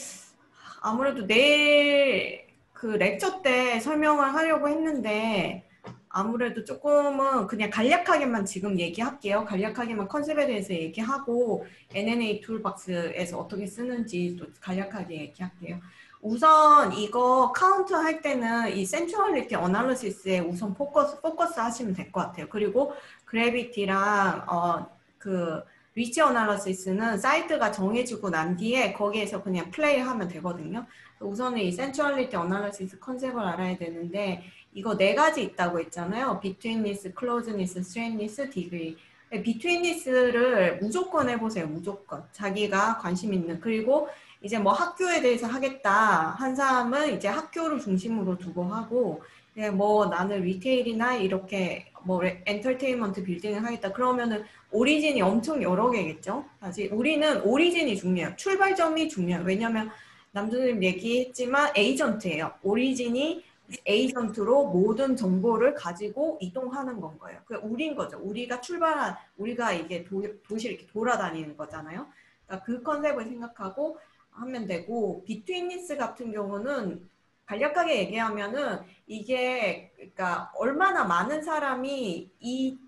아무래도 내일 그 렉처 때 설명을 하려고 했는데 아무래도 조금은 그냥 간략하게만 지금 얘기할게요. 간략하게만 컨셉에 대해서 얘기하고 NNA 툴박스에서 어떻게 쓰는지 또 간략하게 얘기할게요. 우선 이거 카운트 할 때는 이 centrality analysis에 우선 포커스 포커스 하시면 될 것 같아요. 그리고 gravity랑 어 그 reach analysis는 사이트가 정해지고 난 뒤에 거기에서 그냥 플레이하면 되거든요. 우선은 이 centrality analysis 컨셉을 알아야 되는데 이거 네 가지 있다고 했잖아요. betweenness, closeness, straightness, degree. betweenness를 무조건 해보세요. 무조건. 자기가 관심 있는. 그리고 이제 뭐 학교에 대해서 하겠다 한 사람은 이제 학교를 중심으로 두고 하고 예, 뭐 나는 retail이나 이렇게 뭐 레- 엔터테인먼트 빌딩을 하겠다 그러면은 origin이 엄청 여러 개겠죠. 사실 우리는 origin이 중요해요. 출발점이 중요해요. 왜냐면 남준님 얘기했지만 에이전트예요. origin이 에이전트로 모든 정보를 가지고 이동하는 건 거예요. 그 우린 거죠. 우리가 출발한 우리가 이게 도, 도시를 이렇게 돌아다니는 거잖아요. 그러니까 그 컨셉을 생각하고 하면 되고 betweenness 같은 경우는 간략하게 얘기하면은 이게 그러니까 얼마나 많은 사람이 이,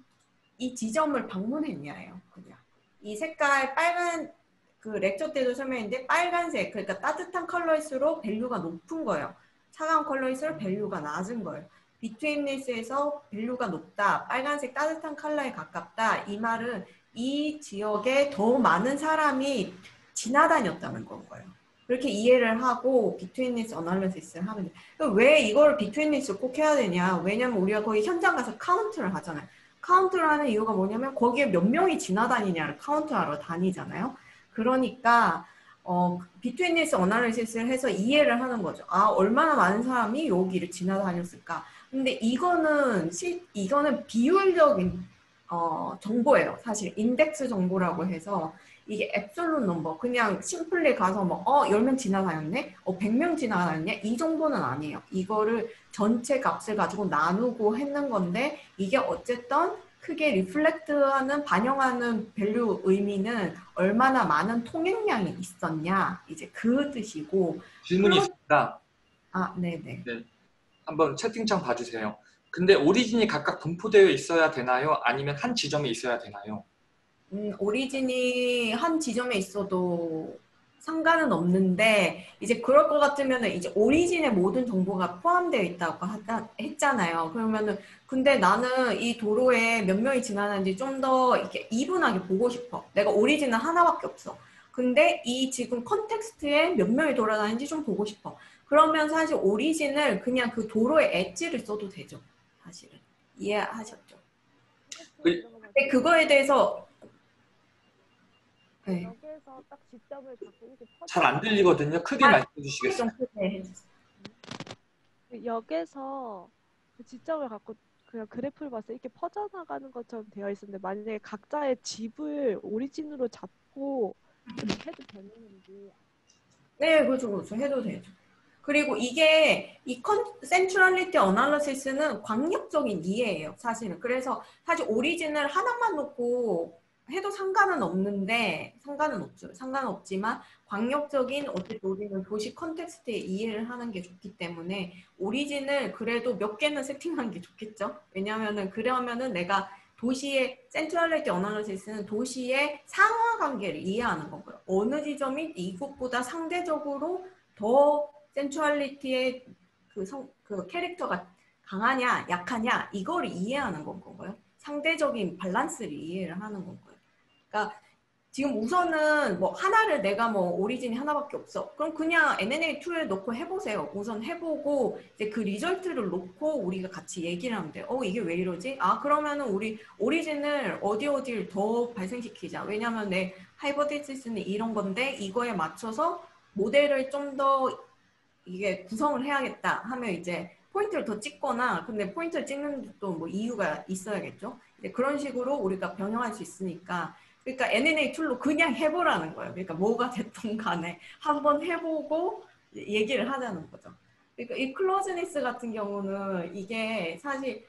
이 지점을 방문했냐예요. 그냥 이 색깔 빨간 그 lecture 때도 설명했는데 빨간색 그러니까 따뜻한 컬러일수록 value가 높은 거예요. 차가운 컬러일수록 value가 낮은 거예요. betweenness에서 value가 높다, 빨간색 따뜻한 컬러에 가깝다. 이 말은 이 지역에 더 많은 사람이 지나다녔다는 건 거예요. 그렇게 이해를 하고 betweenness analysis를 하면 돼. 그럼 왜 이걸 betweenness 꼭 해야 되냐? 왜냐면 우리가 거기 현장 가서 카운트를 하잖아요. 카운트를 하는 이유가 뭐냐면 거기에 몇 명이 지나다니냐를 카운트하러 다니잖아요. 그러니까 어, betweenness analysis를 해서 이해를 하는 거죠. 아, 얼마나 많은 사람이 여기를 지나다녔을까. 근데 이거는 시, 이거는 비율적인 어, 정보예요. 사실 인덱스 정보라고 해서 이게 absolute number 그냥 simply 가서 뭐 어 10명 지나다녔네 어 100명 지나다녔네 이 정도는 아니에요 이거를 전체 값을 가지고 나누고 했는 건데 이게 어쨌든 크게 reflect하는 반영하는 value 의미는 얼마나 많은 통행량이 있었냐 이제 그 뜻이고 질문이 그럼- 있습니다. 아 네네 한번 채팅창 봐주세요. 근데 origin이 각각 분포되어 있어야 되나요? 아니면 한 지점에 있어야 되나요? 음, origin이 한 지점에 있어도 상관은 없는데 이제 그럴 것 같으면은 이제 origin의 모든 정보가 포함되어 있다고 하다, 했잖아요. 그러면은 근데 나는 이 도로에 몇 명이 지나는지 좀 더 이렇게 even하게 보고 싶어. 내가 origin은 하나밖에 없어. 근데 이 지금 context에 몇 명이 돌아다니는지 좀 보고 싶어. 그러면 사실 오리진을 그냥 그 도로의 엣지를 써도 되죠. 사실은 이해하셨죠? 그- 근데 그거에 대해서 네. 여기에서 딱 지점을 갖고 이렇게 퍼- 잘안 들리거든요. 크게 아, 말씀해 주시겠어요? 그 역에서 그 지점을 갖고 그냥 그래프를 봤을 때 이렇게 퍼져나가는 것처럼 되어 있었는데 만약에 각자의 집을 오리진으로 잡고 이렇게 해도 되는 건지 네, 그렇죠, 그렇죠. 해도 되죠. 그리고 이게 이 컨, centrality analysis는 광역적인 이해예요, 사실은. 그래서 사실 origin을 하나만 놓고 해도 상관은 없는데, 상관은 없죠. 상관은 없지만, 광역적인 어쨌든 우리는 도시 context에 이해를 하는 게 좋기 때문에, origin을 그래도 몇 개는 세팅하는 게 좋겠죠. 왜냐하면은, 그러면은 내가 도시의 centrality analysis는 도시의 상하 관계를 이해하는 거고요. 어느 지점이 이곳보다 상대적으로 더 centrality의 그, 성, 그 캐릭터가 강하냐, 약하냐, 이걸 이해하는 건 거고요. 상대적인 밸런스를 이해를 하는 건 거예요. 그러니까 지금 우선은 뭐 하나를 내가 뭐 origin이 하나밖에 없어. 그럼 그냥 UNA 툴에 넣고 해보세요. 우선 해보고 이제 그 result를 놓고 우리가 같이 얘기를 하면 돼요. 어, 이게 왜 이러지? 아, 그러면은 우리 origin을 어디 어디를 더 발생시키자. 왜냐면 내 hypothesis는 이런 건데 이거에 맞춰서 모델을 좀 더 이게 구성을 해야겠다 하면 이제 포인트를 더 찍거나 근데 포인트를 찍는 또 뭐 이유가 있어야겠죠. 그런 식으로 우리가 변형할 수 있으니까 그러니까 UNA 툴로 그냥 해보라는 거예요. 그러니까 뭐가 됐든 간에 한번 해보고 얘기를 하자는 거죠. 그러니까 이 closeness 같은 경우는 이게 사실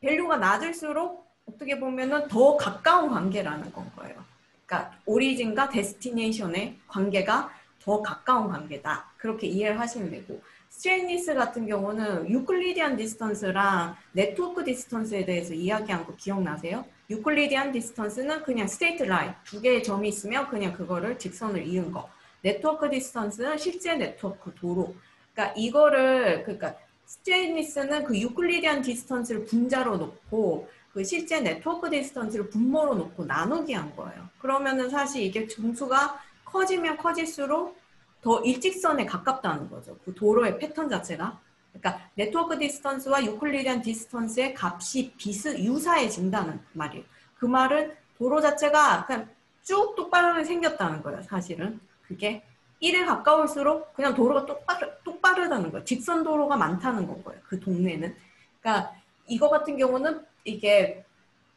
value가 낮을수록 어떻게 보면은 더 가까운 관계라는 건 거예요. 그러니까 origin과 destination의 관계가 더 가까운 관계다. 그렇게 이해를 하시면 되고 straightness 같은 경우는 Euclidean distance랑 네트워크 distance에 대해서 이야기한 거 기억나세요? Euclidean distance는 그냥 straight line 두 개의 점이 있으면 그냥 그거를 직선을 이은 거. 네트워크 distance는 실제 네트워크 도로. 그러니까 이거를 그러니까 straightness는 그 Euclidean distance를 분자로 놓고 그 실제 네트워크 distance를 분모로 놓고 나누기 한 거예요. 그러면은 사실 이게 점수가 커지면 커질수록 더 일직선에 가깝다는 거죠. 그 도로의 패턴 자체가. 그러니까 네트워크 distance와 Euclidean distance의 값이 비슷 유사해진다는 말이에요. 그 말은 도로 자체가 그냥 쭉 똑바로 생겼다는 거예요. 사실은 그게 1에 가까울수록 그냥 도로가 똑바르, 똑바르다는 거예요. 직선 도로가 많다는 건 거예요. 그 동네는. 그러니까 이거 같은 경우는 이게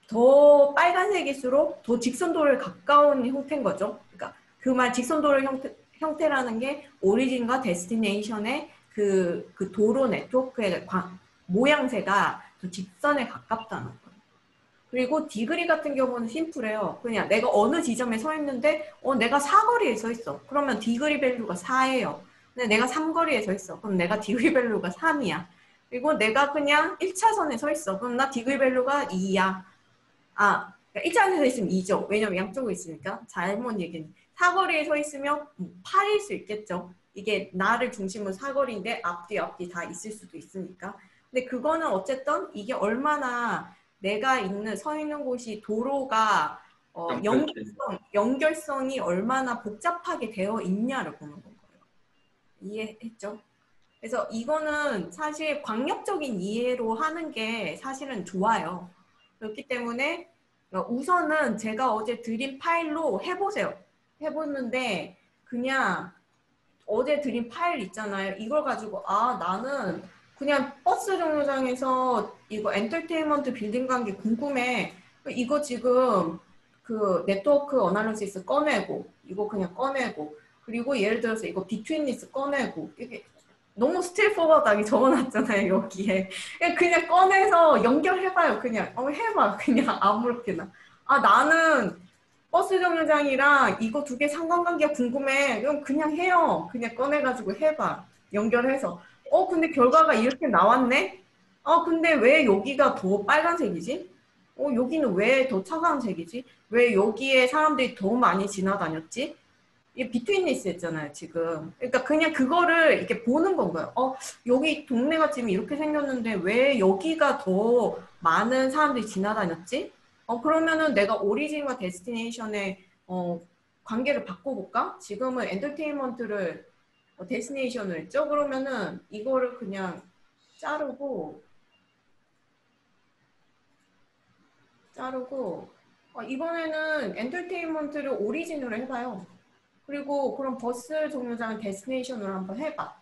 더 빨간색일수록 더 직선 도로에 가까운 형태인 거죠. 그러니까 그 말 직선 도로 형태, 형태라는 게 origin과 destination의 그, 그 도로 네트워크의 관- 모양새가 더 직선에 가깝다는 거예요. 그리고 degree 같은 경우는 심플해요. 그냥 내가 어느 지점에 서 있는데, 어, 내가 사거리에 서 있어. 그러면 degree value가 4예요. 근데 내가 삼거리에 서 있어. 그럼 내가 degree value가 3이야. 그리고 내가 그냥 1차선에 서 있어. 그럼 나 degree value가 2야. 아, 그러니까 1차선에 서 있으면 2죠. 왜냐면 양쪽에 있으니까. 잘못 얘기는. 사거리에 서 있으면 8일 수 있겠죠. 이게 나를 중심으로 사거리인데 앞뒤 앞뒤 다 있을 수도 있으니까. 근데 그거는 어쨌든 이게 얼마나 내가 있는 서 있는 곳이 도로가 어, 연결성 연결성이 얼마나 복잡하게 되어 있냐를 보는 건 거예요. 이해했죠? 그래서 이거는 사실 광역적인 이해로 하는 게 사실은 좋아요. 그렇기 때문에 우선은 제가 어제 드린 파일로 해보세요. 해보는데 그냥 어제 드린 파일 있잖아요. 이걸 가지고 아 나는 그냥 버스 정류장에서 이거 엔터테인먼트 빌딩 관계 궁금해. 이거 지금 그 네트워크 analysis 꺼내고 이거 그냥 꺼내고 그리고 예를 들어서 이거 betweenness 꺼내고 이게 너무 straightforward하게 적어놨잖아요 여기에 그냥, 그냥 꺼내서 연결해봐요 그냥 어 해봐 그냥 아무렇게나 아 나는 버스 정류장이랑 이거 두 개 상관관계가 궁금해. 그럼 그냥 해요. 그냥 꺼내가지고 해봐. 연결해서. 어 근데 결과가 이렇게 나왔네? 어 근데 왜 여기가 더 빨간색이지? 어 여기는 왜 더 차가운 색이지? 왜 여기에 사람들이 더 많이 지나다녔지? 이게 비트윈리스였잖아요 지금. 그러니까 그냥 그거를 이렇게 보는 건가요. 어 여기 동네가 지금 이렇게 생겼는데 왜 여기가 더 많은 사람들이 지나다녔지 어 그러면은 내가 origin과 destination의 어 관계를 바꿔볼까 지금은 엔터테인먼트를 어, destination을 했죠 그러면은 이거를 그냥 자르고 자르고 어, 이번에는 엔터테인먼트를 origin으로 해봐요. 그리고 그럼 버스 정류장을 destination으로 한번 해봐.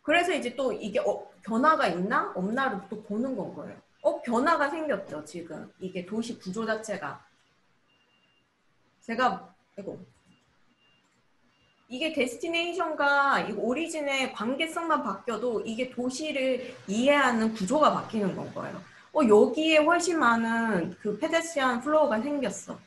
그래서 이제 또 이게 어, 변화가 있나 없나를 또 보는 건 거예요. 어 변화가 생겼죠 지금 이게 도시 구조 자체가 제가 이거 이게 destination과 이 origin의 관계성만 바뀌어도 이게 도시를 이해하는 구조가 바뀌는 건 거예요. 어, 여기에 훨씬 많은 그 pedestrian flow가 생겼어.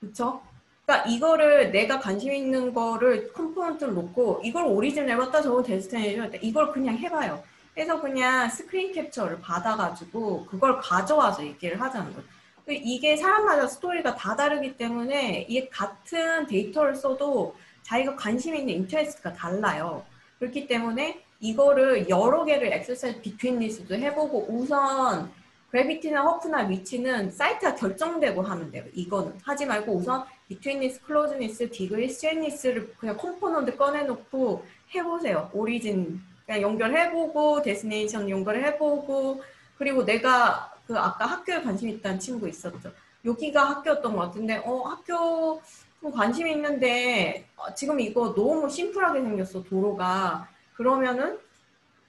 그쵸? 그러니까 이거를 내가 관심 있는 거를 component를 놓고 이걸 origin을 해봤다 저거 destination 이걸 그냥 해봐요. 그래서 그냥 스크린 캡처를 받아가지고 그걸 가져와서 얘기를 하자는 거예요. 그 이게 사람마다 스토리가 다 다르기 때문에 이게 같은 데이터를 써도 자기가 관심 있는 interest가 달라요. 그렇기 때문에 이거를 여러 개를 exercise betweenness도 해보고 우선 gravity나 Huff나 위치는 사이트가 결정되고 하면 돼요. 이거는 하지 말고 우선 betweenness, closeness, degree, straightness를 그냥 component 꺼내놓고 해보세요. origin 그냥 연결해보고 destination 연결해보고 그리고 내가 그 아까 학교에 관심 있다는 친구 있었죠. 여기가 학교였던 것 같은데 어 학교 좀 관심 있는데 어, 지금 이거 너무 심플하게 생겼어 도로가 그러면은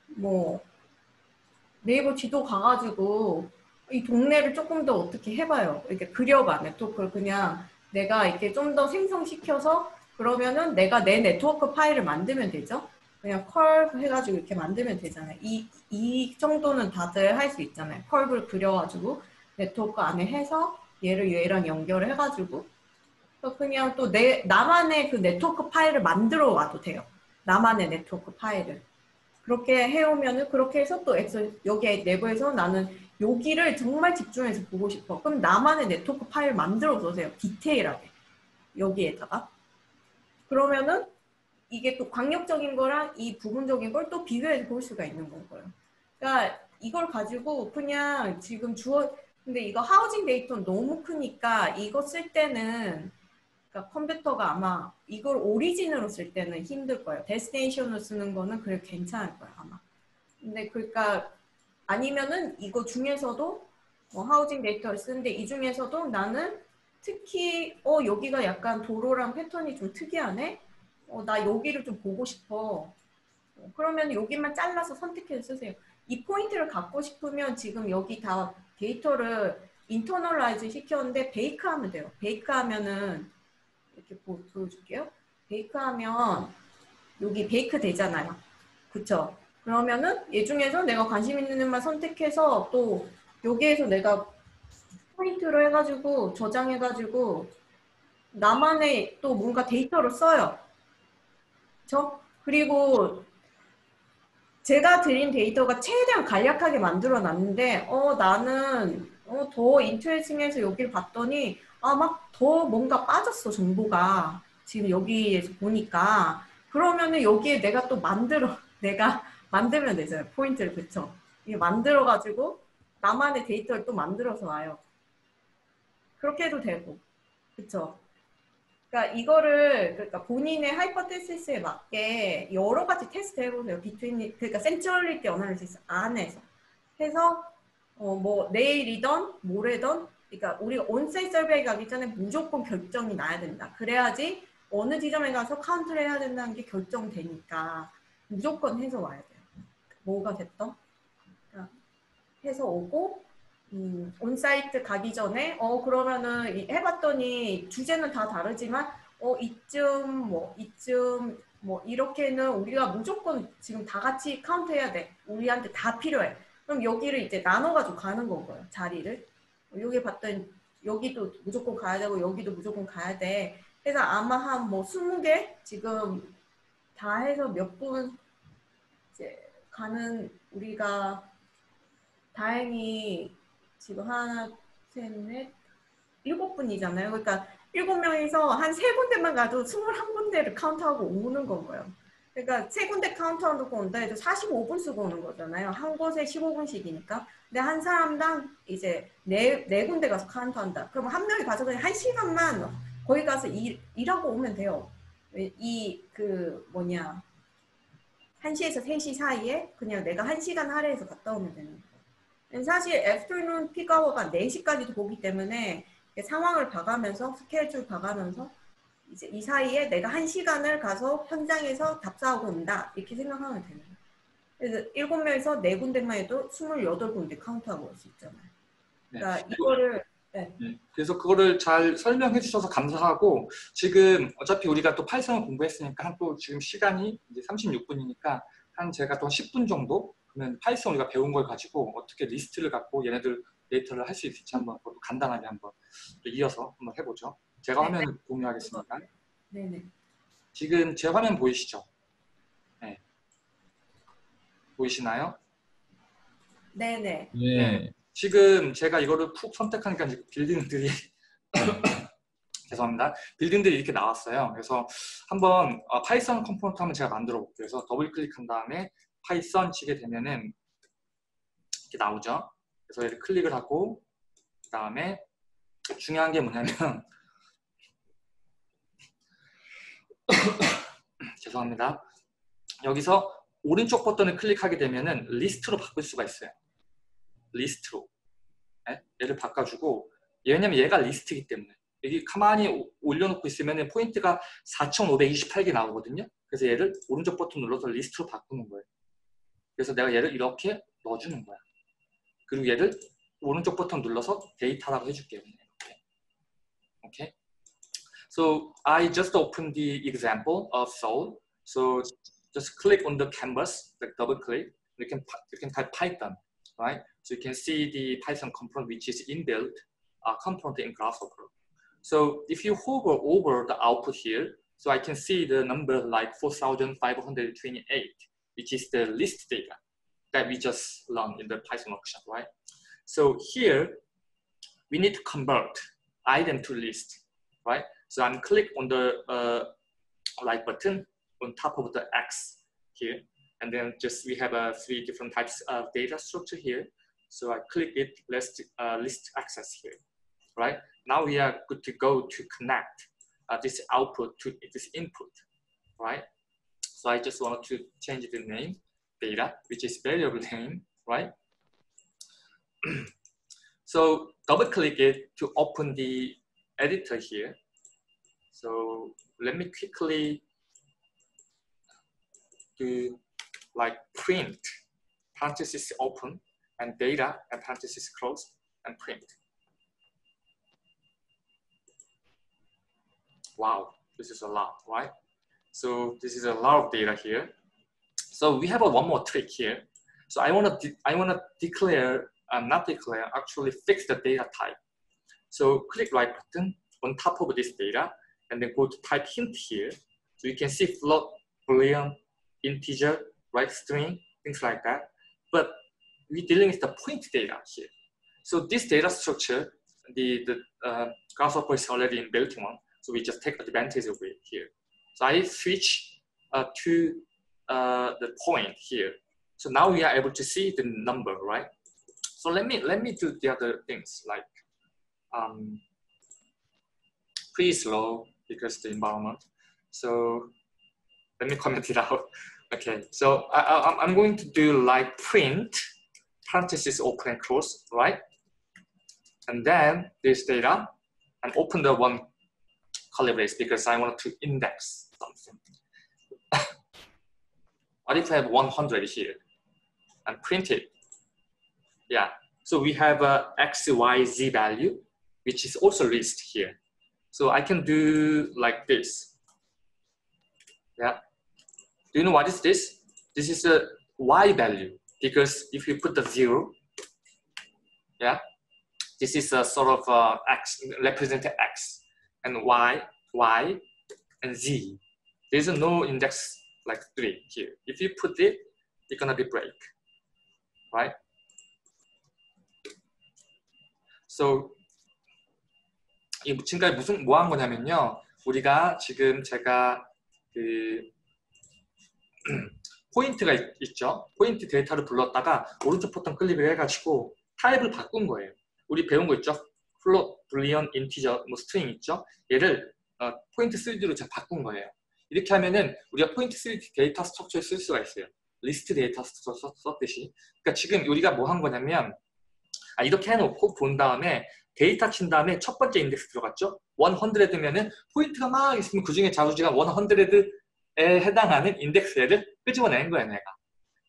뭐 네이버 지도 가가지고 이 동네를 조금 더 어떻게 해봐요. 이렇게 그려봐 네트워크를 그냥 내가 이렇게 좀 더 생성시켜서 그러면은 내가 내 네트워크 파일을 만들면 되죠. 그냥 컬 해가지고 이렇게 만들면 되잖아요. 이, 이 정도는 다들 할 수 있잖아요. curve를 그려가지고 네트워크 안에 해서 얘를 얘랑 연결을 해가지고 그냥 또 내 나만의 그 네트워크 파일을 만들어 와도 돼요. 나만의 네트워크 파일을. 그렇게 해오면은 그렇게 해서 또 엑셀 여기 내부에서 나는 여기를 정말 집중해서 보고 싶어. 그럼 나만의 네트워크 파일 만들어 두세요. 디테일하게 여기에다가 그러면은 이게 또 광역적인 거랑 이 부분적인 걸 또 비교해서 볼 수가 있는 거고요. 그러니까 이걸 가지고 그냥 지금 주어 근데 이거 하우징 데이터는 너무 크니까 이거 쓸 때는 그러니까 컴퓨터가 아마 이걸 오리진으로 쓸 때는 힘들 거예요. 데스티네이션으로 쓰는 거는 그래 괜찮을 거예요 아마. 근데 그러니까 아니면은 이거 중에서도 뭐 housing 데이터를 쓰는데 이 중에서도 나는 특히 어 여기가 약간 도로랑 패턴이 좀 특이하네. 어 나 여기를 좀 보고 싶어. 어, 그러면 여기만 잘라서 선택해서 쓰세요. 이 포인트를 갖고 싶으면 지금 여기 다 데이터를 internalize 시켰는데 bake 하면 돼요. bake 하면은 이렇게 보, 보여줄게요. bake 하면 여기 bake 되잖아요. 그쵸? 그러면은 얘 중에서 내가 관심 있는 애만 선택해서 또 여기에서 내가 포인트로 해가지고 저장해가지고 나만의 또 뭔가 데이터를 써요. 그쵸? 그리고 제가 드린 데이터가 최대한 간략하게 만들어 놨는데 어 나는 어, 더 인트레스팅해서 여기를 봤더니 아 막 더 뭔가 빠졌어 정보가. 지금 여기에서 보니까. 그러면은 여기에 내가 또 만들어 [laughs] 내가 만들면 되잖아요 포인트를. 그쵸? 이게 만들어 가지고 나만의 데이터를 또 만들어서 와요. 그렇게 해도 되고. 그쵸 그러니까 이거를 그러니까 본인의 hypothesis에 맞게 여러 가지 테스트 해보세요 between 그러니까 centrality analysis 안에서 해서 어 뭐 내일이던 모레던 그러니까 우리가 on-site survey 가기 전에 무조건 결정이 나야 된다. 그래야지 어느 지점에 가서 카운트를 해야 된다는 게 결정되니까 무조건 해서 와야 돼요. 뭐가 됐던? 그러니까 해서 오고 음, 온사이트 가기 전에 어 그러면은 이- 해봤더니 주제는 다 다르지만 어 이쯤 뭐 이쯤 뭐 이렇게는 우리가 무조건 지금 다 같이 카운트해야 돼. 우리한테 다 필요해. 그럼 여기를 이제 나눠가지고 가는 거고요. 자리를. 여기 봤더니 여기도 무조건 가야 되고 여기도 무조건 가야 돼. 그래서 아마 한뭐 20개 지금 다 해서 몇 분 이제 가는 우리가 다행히 지금 하나, 셋, 넷, 일곱 분이잖아요. 그러니까 일곱 명이서 한 세 군데만 가도 21군데를 카운트하고 오는 거고요. 그러니까 세 군데 카운트하고 온다 해도 45분 쓰고 오는 거잖아요. 한 곳에 15분씩이니까. 근데 한 사람당 이제 네, 네 군데 가서 카운트한다. 그럼 한 명이 가서 그냥 한 시간만 거기 가서 일, 일하고 오면 돼요. 이 그 뭐냐 1시에서 3시 사이에 그냥 내가 1시간 할애해서 갔다 오면 되는 거예요. 사실 애프터눈 피가워가 4시까지도 보기 때문에 상황을 봐가면서 스케줄 봐가면서 이제 이 사이에 내가 1시간을 가서 현장에서 답사하고 온다 이렇게 생각하면 되는 거예요. 그래서 7명에서 4군데만 해도 28군데 카운트하고 올 수 있잖아요. 네. 그러니까 이거를 네. 그래서 그거를 잘 설명해 주셔서 감사하고 지금 어차피 우리가 또 파이썬을 공부했으니까 한또 지금 시간이 이제 36분이니까 한 제가 또한 10분 정도 그러면 파이썬 우리가 배운 걸 가지고 어떻게 리스트를 갖고 얘네들 데이터를 할 수 있을지 한번 그것도 간단하게 한번 또 이어서 한번 해보죠. 제가 네. 화면 공유하겠습니다. 네네. 지금 제 화면 보이시죠? 네. 보이시나요? 네네. 예. 지금 제가 이거를 푹 선택하니까 빌딩들이 [coughs] 죄송합니다. 빌딩들이 이렇게 나왔어요. 그래서 한번 어, 파이썬 component 한번 제가 만들어 볼게요. 그래서 더블 클릭한 다음에 파이썬 치게 되면은 이렇게 나오죠. 그래서 이렇게 클릭을 하고 그 다음에 중요한 게 뭐냐면 [coughs] 죄송합니다. 여기서 오른쪽 버튼을 클릭하게 되면은 리스트로 바꿀 수가 있어요. 리스트로. 네? 얘를 바꿔주고 왜냐면 얘가 리스트이기 때문에 여기 가만히 오- 올려놓고 있으면 포인트가 4528개 나오거든요. 그래서 얘를 오른쪽 버튼 눌러서 리스트로 바꾸는 거예요. 그래서 내가 얘를 이렇게 넣어주는 거야. 그리고 얘를 오른쪽 버튼 눌러서 데이터라고 해줄게요. 이렇게. Okay. So I just opened the example of Soul. So just click on the canvas, like double click. You can you can type Python, right? So you can see the Python component which is inbuilt uh, component in Grasshopper. So if you hover over the output here, so I can see the number like 4,528, which is the list data that we just learned in the Python workshop, right? So here, we need to convert item to list, right? So I'm click on the uh, like button on top of the X here, and then just we have uh, three different types of data structure here. So I click it, list, uh, list access here, right? Now we are good to go to connect uh, this output to this input, right? So I just want to change the name, data, which is variable name, right? [clears throat] so double click it to open the editor here. So let me quickly do like print, parenthesis open, and data, and parenthesis close, and print. Wow, this is a lot, right? So this is a lot of data here. So we have a one more trick here. So I want to I want to declare, uh, not declare, actually fix the data type. So click right button on top of this data, and then go to type hint here. So you can see float, boolean, integer, right string, things like that. But we're dealing with the point data here. So this data structure, the, the uh, Grasshopper is already in built one. So we just take advantage of it here. So I switch uh, to uh, the point here. So now we are able to see the number, right? So let me let me do the other things like um, pretty slow because the environment. So let me comment it [laughs] out. Okay, so I, I'm going to do like print parenthesis open close, right? and then this data and open the one because I want to index something. [laughs] I have 100 here and print it? Yeah, so we have a x, y, z value, which is also list here. So I can do like this. Yeah. Do you know what is this? This is a y value because if you put the zero, yeah, this is a sort of uh, x represented x and y, y, and z. There's no index like three here. If you put it, it's gonna be break, right? So 이 지금까지 무슨 뭐 한 거냐면요. 우리가 지금 제가 그 포인트가 있, 죠 포인트 데이터를 불렀다가 오른쪽 버튼 클릭을 해가지고 타입을 바꾼 거예요. 우리 배운 거 있죠? float, boolean, integer, 뭐 string 있죠? 얘를 어, 포인트 3D로 제가 바꾼 거예요. 이렇게 하면은 우리가 포인트 3D 데이터 스트럭처에 쓸 수가 있어요. list data structure 썼듯이. 그러니까 지금 우리가 뭐 한 거냐면 아, 이렇게 해놓고 본 다음에 데이터 친 다음에 첫 번째 인덱스 들어갔죠? 100면은 포인트가 막 있으면 그 중에 자주지가 100에 해당하는 인덱스를 끄집어내는 거예요, 내가.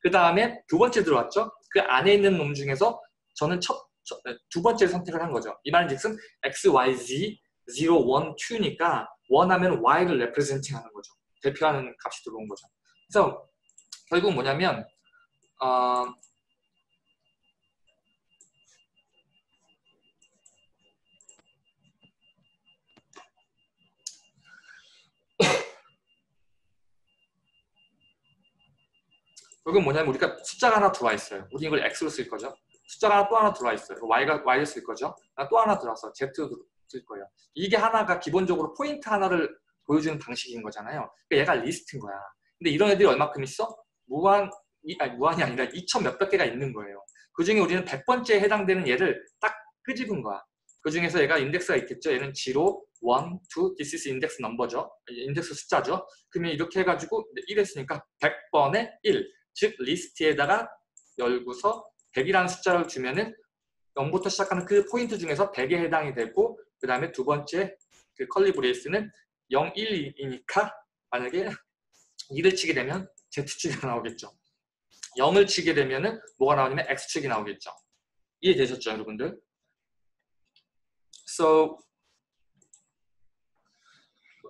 그 다음에 두 번째 들어왔죠? 그 안에 있는 놈 중에서 저는 첫, 첫, 두 번째를 선택을 한 거죠. 이 말은 즉슨 x, y, z 0, 1, 2니까 원하면 y를 레프레젠팅 하는 거죠. 대표하는 값이 들어온 거죠. 그래서 결국 뭐냐면 어, [coughs] 여기 뭐냐면 우리가 숫자가 하나 들어와 있어요. 우리 이걸 x로 쓸 거죠. 숫자가 또 하나 들어와 있어요. y가 y를 쓸 거죠. 또 하나 들어와서 z로 쓸 거예요. 이게 하나가 기본적으로 포인트 하나를 보여주는 방식인 거잖아요. 그러니까 얘가 리스트인 거야. 근데 이런 애들이 얼마큼 있어? 무한, 아니, 무한이 아니라 2천 몇백 개가 있는 거예요. 그 중에 우리는 100번째에 해당되는 얘를 딱 끄집은 거야. 그 중에서 얘가 인덱스가 있겠죠. 얘는 0, 1, 2, this is 인덱스 넘버죠. 인덱스 숫자죠. 그러면 이렇게 해가지고 1 했으니까 100번에 1. 즉 리스트에다가 열고서 100이라는 숫자를 주면은 0부터 시작하는 그 포인트 중에서 100에 해당이 되고 그 다음에 두 번째 그 curly brace는 0, 1, 2니까 만약에 2를 치게 되면 Z축이 나오겠죠. 0을 치게 되면 은 뭐가 나오냐면 X축이 나오겠죠. 이해되셨죠, 여러분들? So,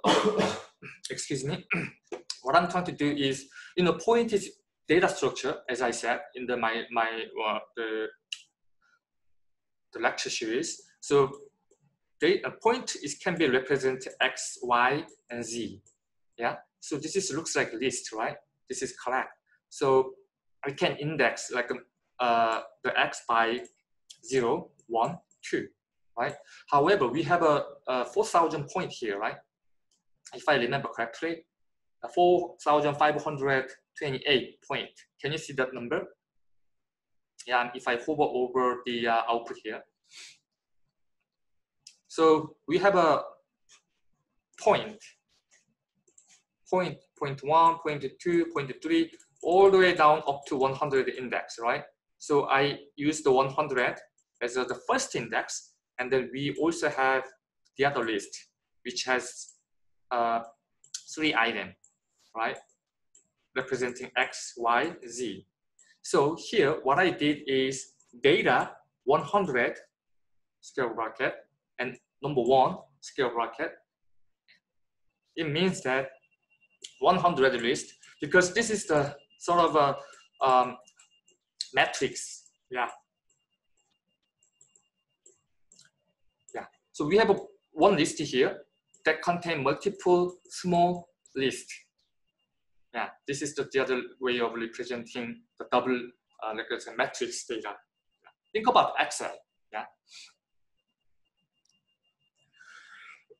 [coughs] excuse me. [coughs] What I'm trying to do is, you know, point is data structure, as I said in the my my uh, the the lecture series. So they, a point is can be represented x, y, and z. Yeah. So this is looks like list, right? This is correct. So I can index like uh, the x by 0, 1, 2, right? However, we have a, a 4,000 point here, right? If I remember correctly, 4,528 point. Can you see that number? Yeah, if I hover over the uh, output here. So we have a point, point, point one, point two, point three, all the way down up to 100 index, right? So I use the 100 as the first index, and then we also have the other list, which has uh, three items, right? Representing X, Y, Z. So here, what I did is data 100 square bracket and number one square bracket. It means that 100 list because this is the sort of a um, matrix. Yeah. Yeah. So we have a, one list here that contain multiple small lists. Yeah, this is the, the other way of representing the double, uh, like matrix data. Think about Excel. Yeah.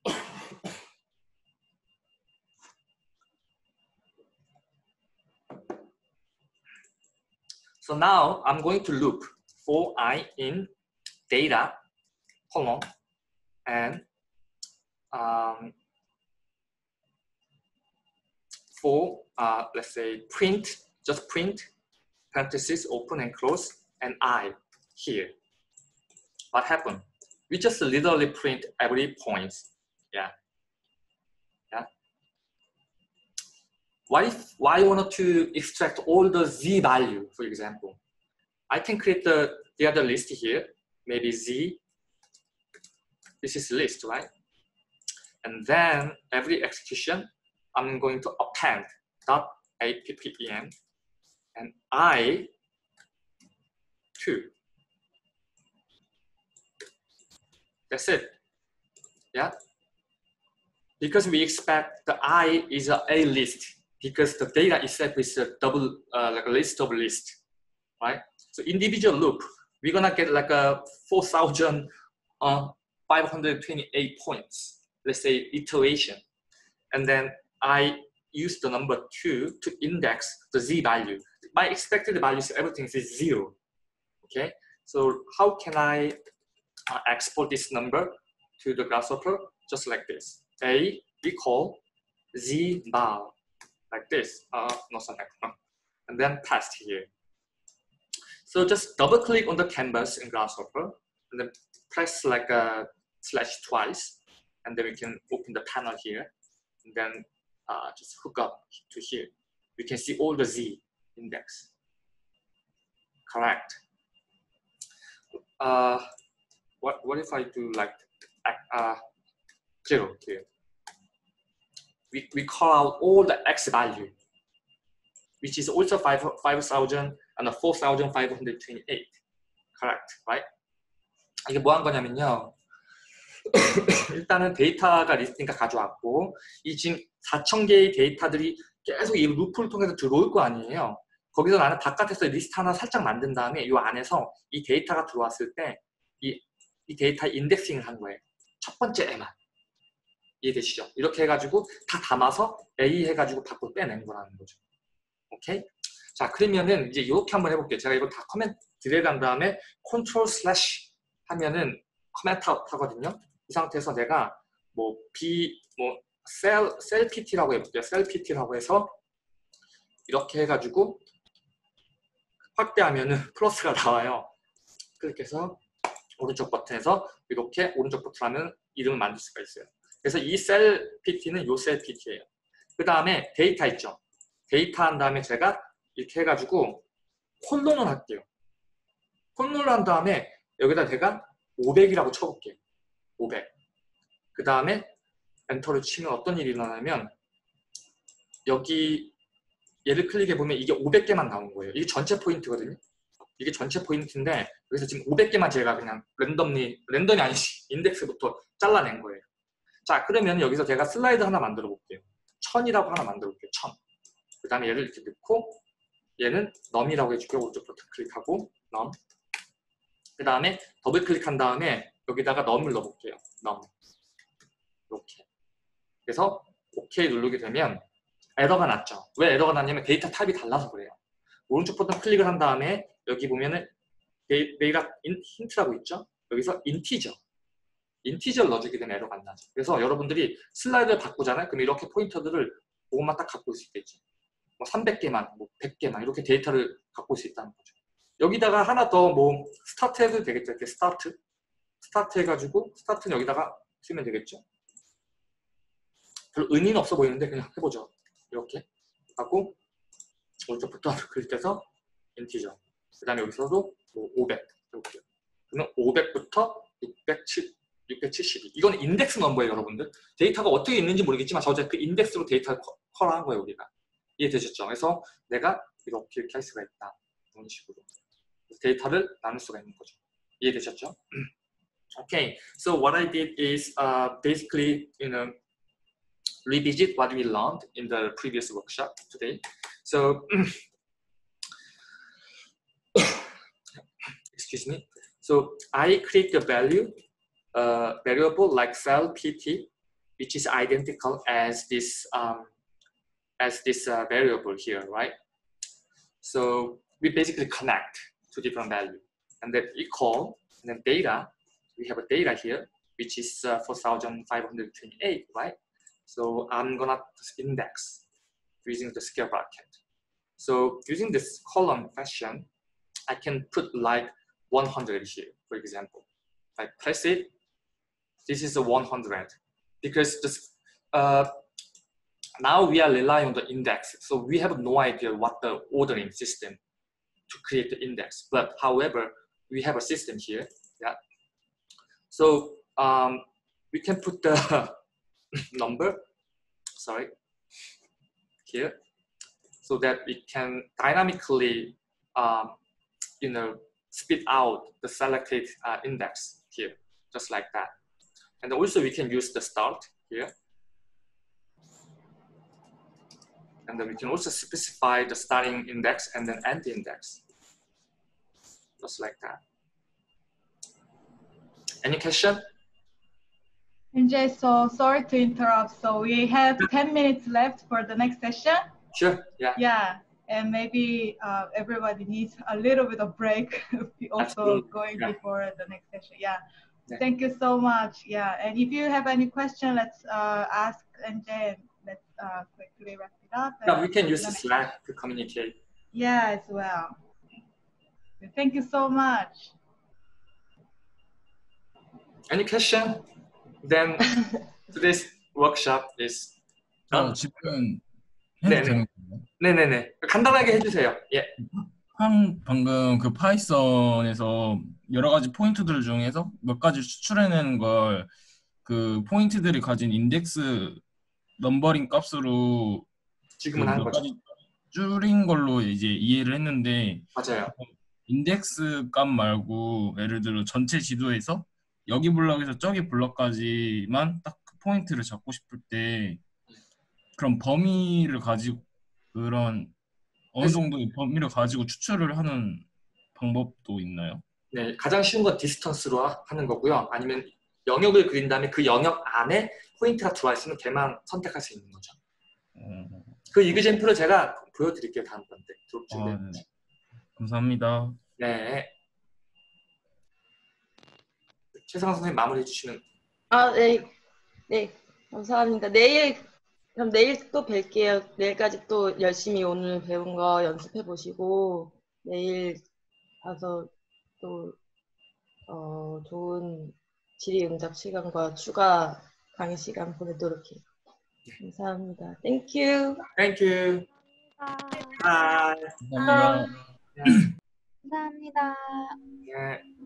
[coughs] so now I'm going to loop for i in data column and um, for uh, let's say print, just print, parentheses open and close, and I here. What happened? we just literally print every point. Yeah. Yeah. If why I wanted to extract all the z value, for example? I can create the, the other list here, maybe z. This is list, right? And then every execution, I'm going to append dot append and I two. That's it. Yeah. Because we expect the I is a A list because the data itself is a double, uh, like a list of list, right? So individual loop, we're gonna get like a 4,528 points, let's say iteration. And then I use the number two to index the Z value. My expected values, everything is zero, okay? So how can I uh, export this number to the grasshopper? Just like this. A equal Z bar, like this, uh, not something, and then paste here. So just double click on the canvas in Grasshopper and then press like a slash twice and then we can open the panel here and then uh, just hook up to here. You can see all the Z index. Correct. Uh, what, what if I do like uh, zero here? We, we call out all the X value, which is also 5,000 and 4,528. Correct, right? 이게 뭐 한 거냐면요. [coughs] 일단은 데이터가 리스트니까 가져왔고 이 지금 4천 개의 데이터들이 계속 이 루프를 통해서 들어올 거 아니에요. 거기서 나는 바깥에서 리스트 하나 살짝 만든 다음에 이 안에서 이 데이터가 들어왔을 때 이 이 데이터 indexing을 한 거예요. 첫 번째 에만. 이해되시죠? 이렇게 해가지고 다 담아서 A 해가지고 밖으로 빼낸 거라는 거죠. 오케이? 자, 그러면은 이제 이렇게 한번 해볼게요. 제가 이거 다 커맨트 드래그 한 다음에 컨트롤 슬래시 하면은 comment out 하거든요. 이 상태에서 내가 뭐 B, 뭐 sel, sel PT라고 해볼게요. sel PT라고 해서 이렇게 해가지고 확대하면은 [laughs] 플러스가 나와요. 그렇게 해서 오른쪽 버튼에서 이렇게 오른쪽 버튼 하면 이름을 만들 수가 있어요. 그래서 이 sel PT는 요 sel PT예요. 그 다음에 데이터 있죠. 데이터 한 다음에 제가 이렇게 해가지고 콜론을 할게요. 콜론을 한 다음에 여기다 제가 500이라고 쳐볼게요. 500. 그 다음에 엔터를 치면 어떤 일이 일어나냐면 여기 얘를 클릭해 보면 이게 500개만 나온 거예요. 이게 전체 포인트거든요. 이게 전체 포인트인데 여기서 지금 500개만 제가 그냥 randomly, 랜덤이 아니지 [laughs] 인덱스부터 잘라낸 거예요. 자 그러면 여기서 제가 슬라이드 하나 만들어 볼게요. 1000이라고 하나 만들어 볼게요. 1000. 그 다음에 얘를 이렇게 넣고 얘는 num이라고 해줄게요. 오른쪽 버튼 클릭하고 num. 그 다음에 더블 클릭한 다음에 여기다가 num을 넣어볼게요. num. 이렇게. 그래서 OK 누르게 되면 에러가 났죠. 왜 에러가 났냐면 데이터 타입이 달라서 그래요. 오른쪽 버튼 클릭을 한 다음에 여기 보면은 데이터 힌트라고 있죠. 여기서 integer. integer를 넣어주게 되면 에러가 안 나죠. 그래서 여러분들이 슬라이드를 바꾸잖아요. 그럼 이렇게 포인터들을 그것만 딱 갖고 있을 수 있겠죠. 뭐 300개만, 뭐 100개만 이렇게 데이터를 갖고 있을 수 있다는 거죠. 여기다가 하나 더 뭐 스타트 해도 되겠죠. 이렇게 스타트. 스타트 해가지고 스타트는 여기다가 쓰면 되겠죠. 별로 의미는 없어 보이는데 그냥 해보죠. 이렇게 하고 오른쪽부터 [laughs] 클릭해서 integer. 그 다음에 여기서도 뭐 500. 이렇게. 그러면 500부터 607, 672. 이건 인덱스 넘버예요, 여러분들. 데이터가 어떻게 있는지 모르겠지만 저 어제 그 인덱스로 데이터를 call한 거예요, 우리가. 이해되셨죠? 그래서 내가 이렇게 이렇게 할 수가 있다. 이런 식으로. 데이터를 나눌 수가 있는 거죠. 이해되셨죠? [clears throat] okay. So what I did is uh, basically, you know, revisit what we learned in the previous workshop today. So, [coughs] excuse me. So I create the value uh, variable like cell pt, which is identical as this um, as this uh, variable here, right? So we basically connect to different value and then equal and then data. We have a data here, which is uh, 4,528, right? So I'm gonna index using the scale bracket. So using this column fashion, I can put like 100 here, for example. I press it this is a 100 because just uh, now we are relying on the index, so we have no idea what the ordering system to create the index. But however, we have a system here. Yeah. So um, we can put the [laughs] [coughs] number, sorry, here, so that we can dynamically, um, you know, spit out the selected uh, index here, just like that. And also we can use the start here. And then we can also specify the starting index and then end index. Just like that. Any question? NJ, so sorry to interrupt. So we have 10 minutes left for the next session. Sure. Yeah. Yeah, and maybe uh, everybody needs a little bit of break [laughs] also Absolutely, going yeah. before the next session. Yeah. Yeah. Thank you so much. Yeah, and if you have any question, let's uh, ask NJ and let's uh, quickly wrap it up. Yeah, we can use Slack to communicate. Yeah, as well. Thank you so much. Any question? Then today's workshop is 저 done. 질문 네네. 네네네. 간단하게 해주세요. 예. 한 방금 그 파이썬에서 여러 가지 포인트들 중에서 몇 가지 추출해내는 걸 그 포인트들이 가진 인덱스 넘버링 값으로 지금은 하는 그몇 거죠. 줄인 걸로 이제 이해를 했는데 맞아요. 인덱스 값 말고 예를 들어 전체 지도에서 여기 블럭에서 저기 블럭까지만 딱 그 포인트를 잡고 싶을 때 그런 범위를 가지고 그런 어느 그래서- 정도의 범위를 가지고 추출을 하는 방법도 있나요? 네, 가장 쉬운 건 distance로 하는 거고요. 아니면 영역을 그린 다음에 그 영역 안에 포인트가 들어와 있으면 걔만 선택할 수 있는 거죠. 어, 그 example을 제가 보여드릴게요 다음번 때. 졸업 아, 때. 네. 감사합니다. 네. 최상환 선생님 마무리해 주시면 아, 네. 네. 감사합니다. 내일, 그럼 내일 또 뵐게요. 내일까지 또 열심히 오늘 배운 거 연습해 보시고, 내일 가서 또, 어, 좋은 질의응답 시간과 추가 강의 시간 보내도록 해요. 감사합니다. Thank you. Thank you. 아. Bye. 감사합니다. 네. 감사합니다. 네.